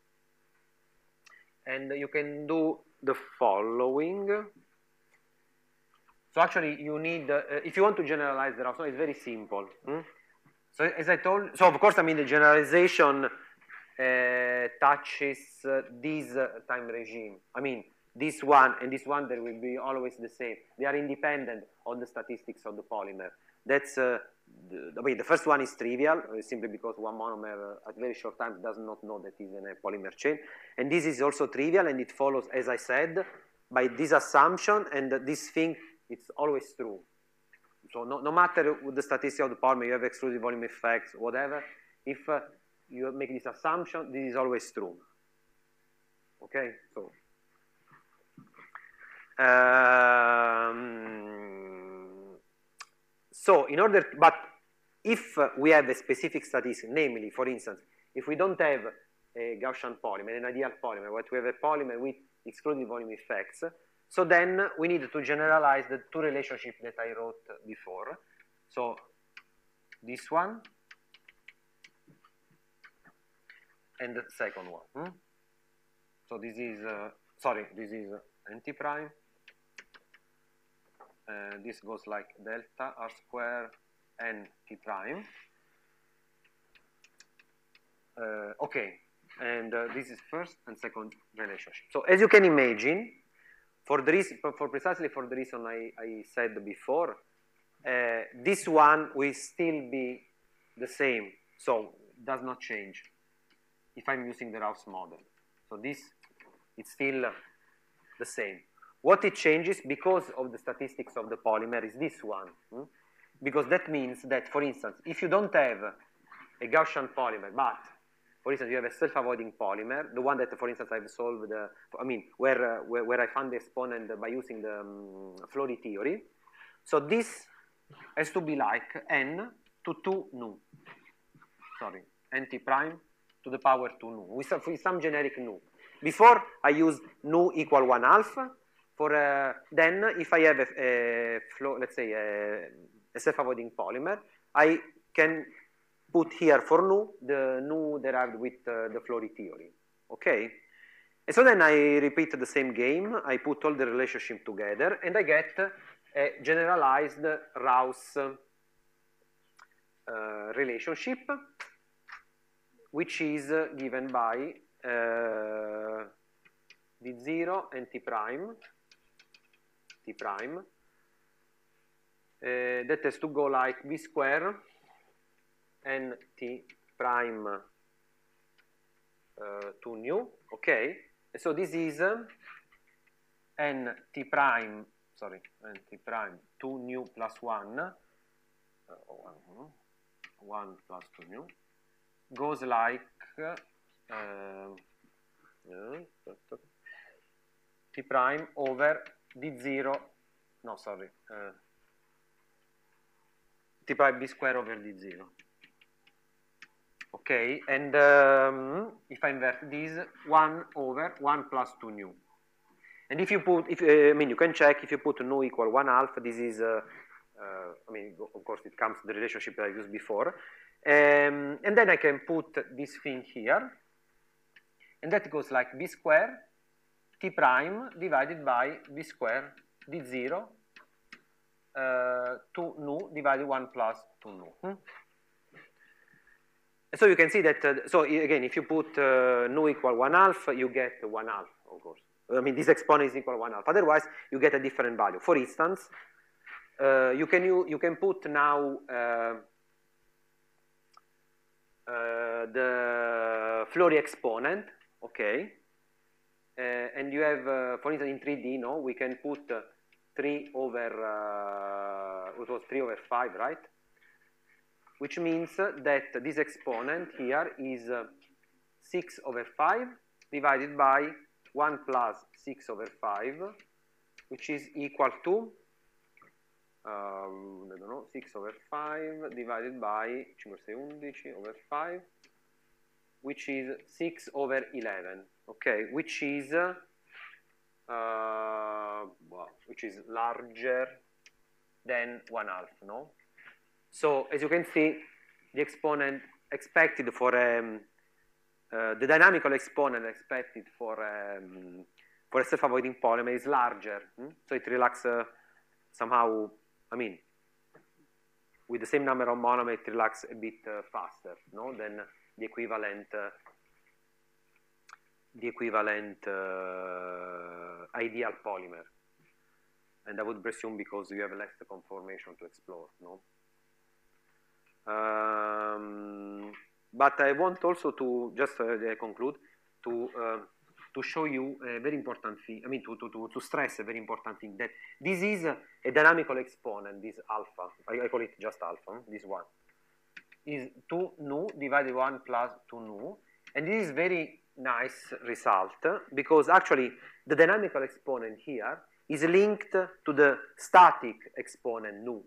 And you can do the following. So actually, you need, uh, if you want to generalize the Rausson, it's very simple. Hmm? So as I told, so of course, I mean, the generalization uh, touches uh, this uh, time regime. I mean, this one and this one, they will be always the same. They are independent on the statistics of the polymer. That's, uh, the, I mean, the first one is trivial, uh, simply because one monomer at very short time does not know that in a polymer chain. And this is also trivial, and it follows, as I said, by this assumption, and this thing it's always true. So no, no matter what the statistics of the you have exclusive volume effects, whatever, if uh, you make this assumption, this is always true. Okay, so. Um, so in order, to, but if we have a specific statistic, namely, for instance, if we don't have a Gaussian polymer, an ideal polymer, but we have a polymer with exclusive volume effects, so then we need to generalize the two relationships that I wrote before. So this one and the second one. Hmm? So this is, uh, sorry, this is NT prime. Uh, this goes like delta r square n t prime. Uh, okay, and uh, this is first and second relationship. So as you can imagine, for, the reason, for precisely for the reason I, I said before, uh, this one will still be the same, so does not change if I'm using the Rouse model. So this is still the same. What it changes because of the statistics of the polymer is this one. Hmm? Because that means that, for instance, if you don't have a Gaussian polymer, but for instance, you have a self-avoiding polymer, the one that, for instance, I've solved, uh, I mean, where, uh, where, where, I found the exponent by using the um, Flory theory. So this has to be like n to 2 nu. Sorry, nt prime to the power 2 nu, with some, with some generic nu. Before, I used nu equal 1 half. For uh, then, if I have a, a flow, let's say a, a self-avoiding polymer, I can put here for nu the nu derived with uh, the Flory theory. Okay? And so then I repeat the same game. I put all the relationship together, and I get a generalized Raus uh, relationship, which is given by uh, d0 and t prime, t prime, uh, that has to go like b square n t prime uh, to nu, okay? And so this is uh, n t prime, sorry, n t prime 2 nu plus 1, uh, 1, 1 plus 2 nu, goes like uh, t prime over d0, no, sorry, uh, t prime b square over d0. Okay, and um, if I invert this, 1 over 1 plus 2 nu. And if you put, if uh, I mean, you can check if you put nu equal 1 half, this is, uh, uh, I mean, of course, it comes to the relationship that I used before. Um, and then I can put this thing here, and that goes like b square t prime divided by b square d0 uh, 2 nu divided 1 plus 2 nu. Hmm? So you can see that, uh, so again, if you put uh, nu equal 1 half, you get 1 half, of course. I mean, this exponent is equal to 1 half. Otherwise, you get a different value. For instance, uh, you, can, you, you can put now uh, uh, the Flory exponent, okay? Uh, and you have, for instance, in 3D, no, we can put 3 over, it was 3 over 5, right? Which means that this exponent here is 6 over 5 divided by 1 plus 6 over 5, which is equal to, um, I don't know, 6 over 5 divided by 11 over 5, which is 6 over 11, okay, which is, uh, well, which is larger than 1 half, no? So as you can see, the exponent expected for um, uh, the dynamical exponent expected for um, for a self-avoiding polymer is larger. Hmm? So it relaxes uh, somehow. I mean, with the same number of monomer, it relaxes a bit uh, faster, no, than the equivalent uh, the equivalent uh, ideal polymer. And I would presume because you have less conformation to explore, no. Um, but I want also to just uh, conclude to uh, to show you a very important thing. I mean, to, to, to, stress a very important thing that this is a dynamical exponent. This alpha, I, I call it just alpha. This one is two nu divided one plus two nu, and this is very nice result because actually the dynamical exponent here is linked to the static exponent nu.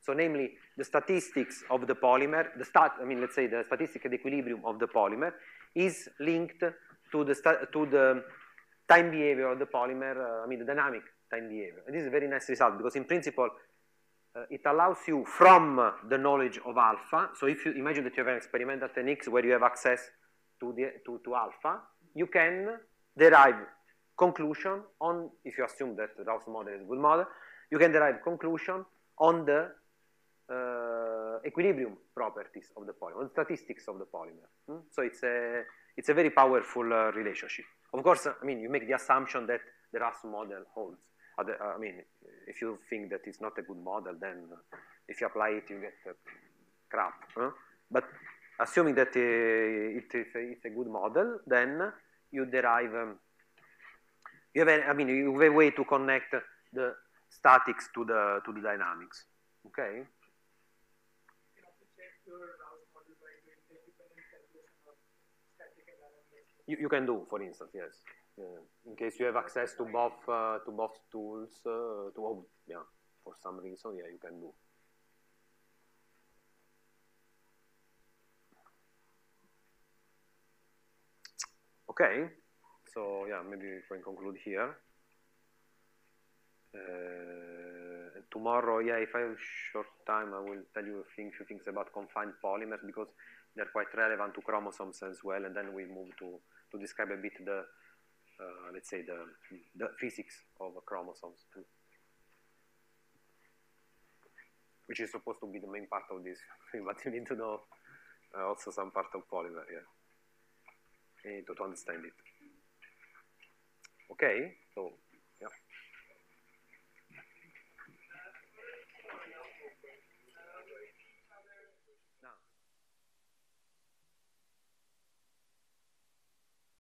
So namely, the statistics of the polymer, the stat, I mean, let's say the statistical equilibrium of the polymer is linked to the, to the time behavior of the polymer, uh, I mean, the dynamic time behavior. And this is a very nice result because in principle, uh, it allows you from the knowledge of alpha, so if you imagine that you have an experimental techniques where you have access to, the, to, to alpha, you can derive conclusion on, if you assume that the Rouse model is a good model, you can derive conclusion on the equilibrium properties of the polymer, the statistics of the polymer. Hmm? So it's a, it's a very powerful uh, relationship. Of course, I mean, you make the assumption that the Rouse model holds. Uh, I mean, if you think that it's not a good model, then if you apply it, you get crap. Huh? But assuming that it is a, it's a good model, then you derive, um, you have a, I mean, you have a way to connect the statics to the, to the dynamics, okay? You, you can do, for instance, yes. in case you have access to both uh, to both tools, uh, to yeah, for some reason, yeah, you can do. Okay, so yeah, maybe we can conclude here. Uh, tomorrow, yeah, if I have short time, I will tell you a few things about confined polymers because they're quite relevant to chromosomes as well, and then we move to, to describe a bit the, uh, let's say, the, the physics of chromosomes too. Which is supposed to be the main part of this, [laughs] but you need to know uh, also some part of polymer, yeah, to, to understand it. Okay, so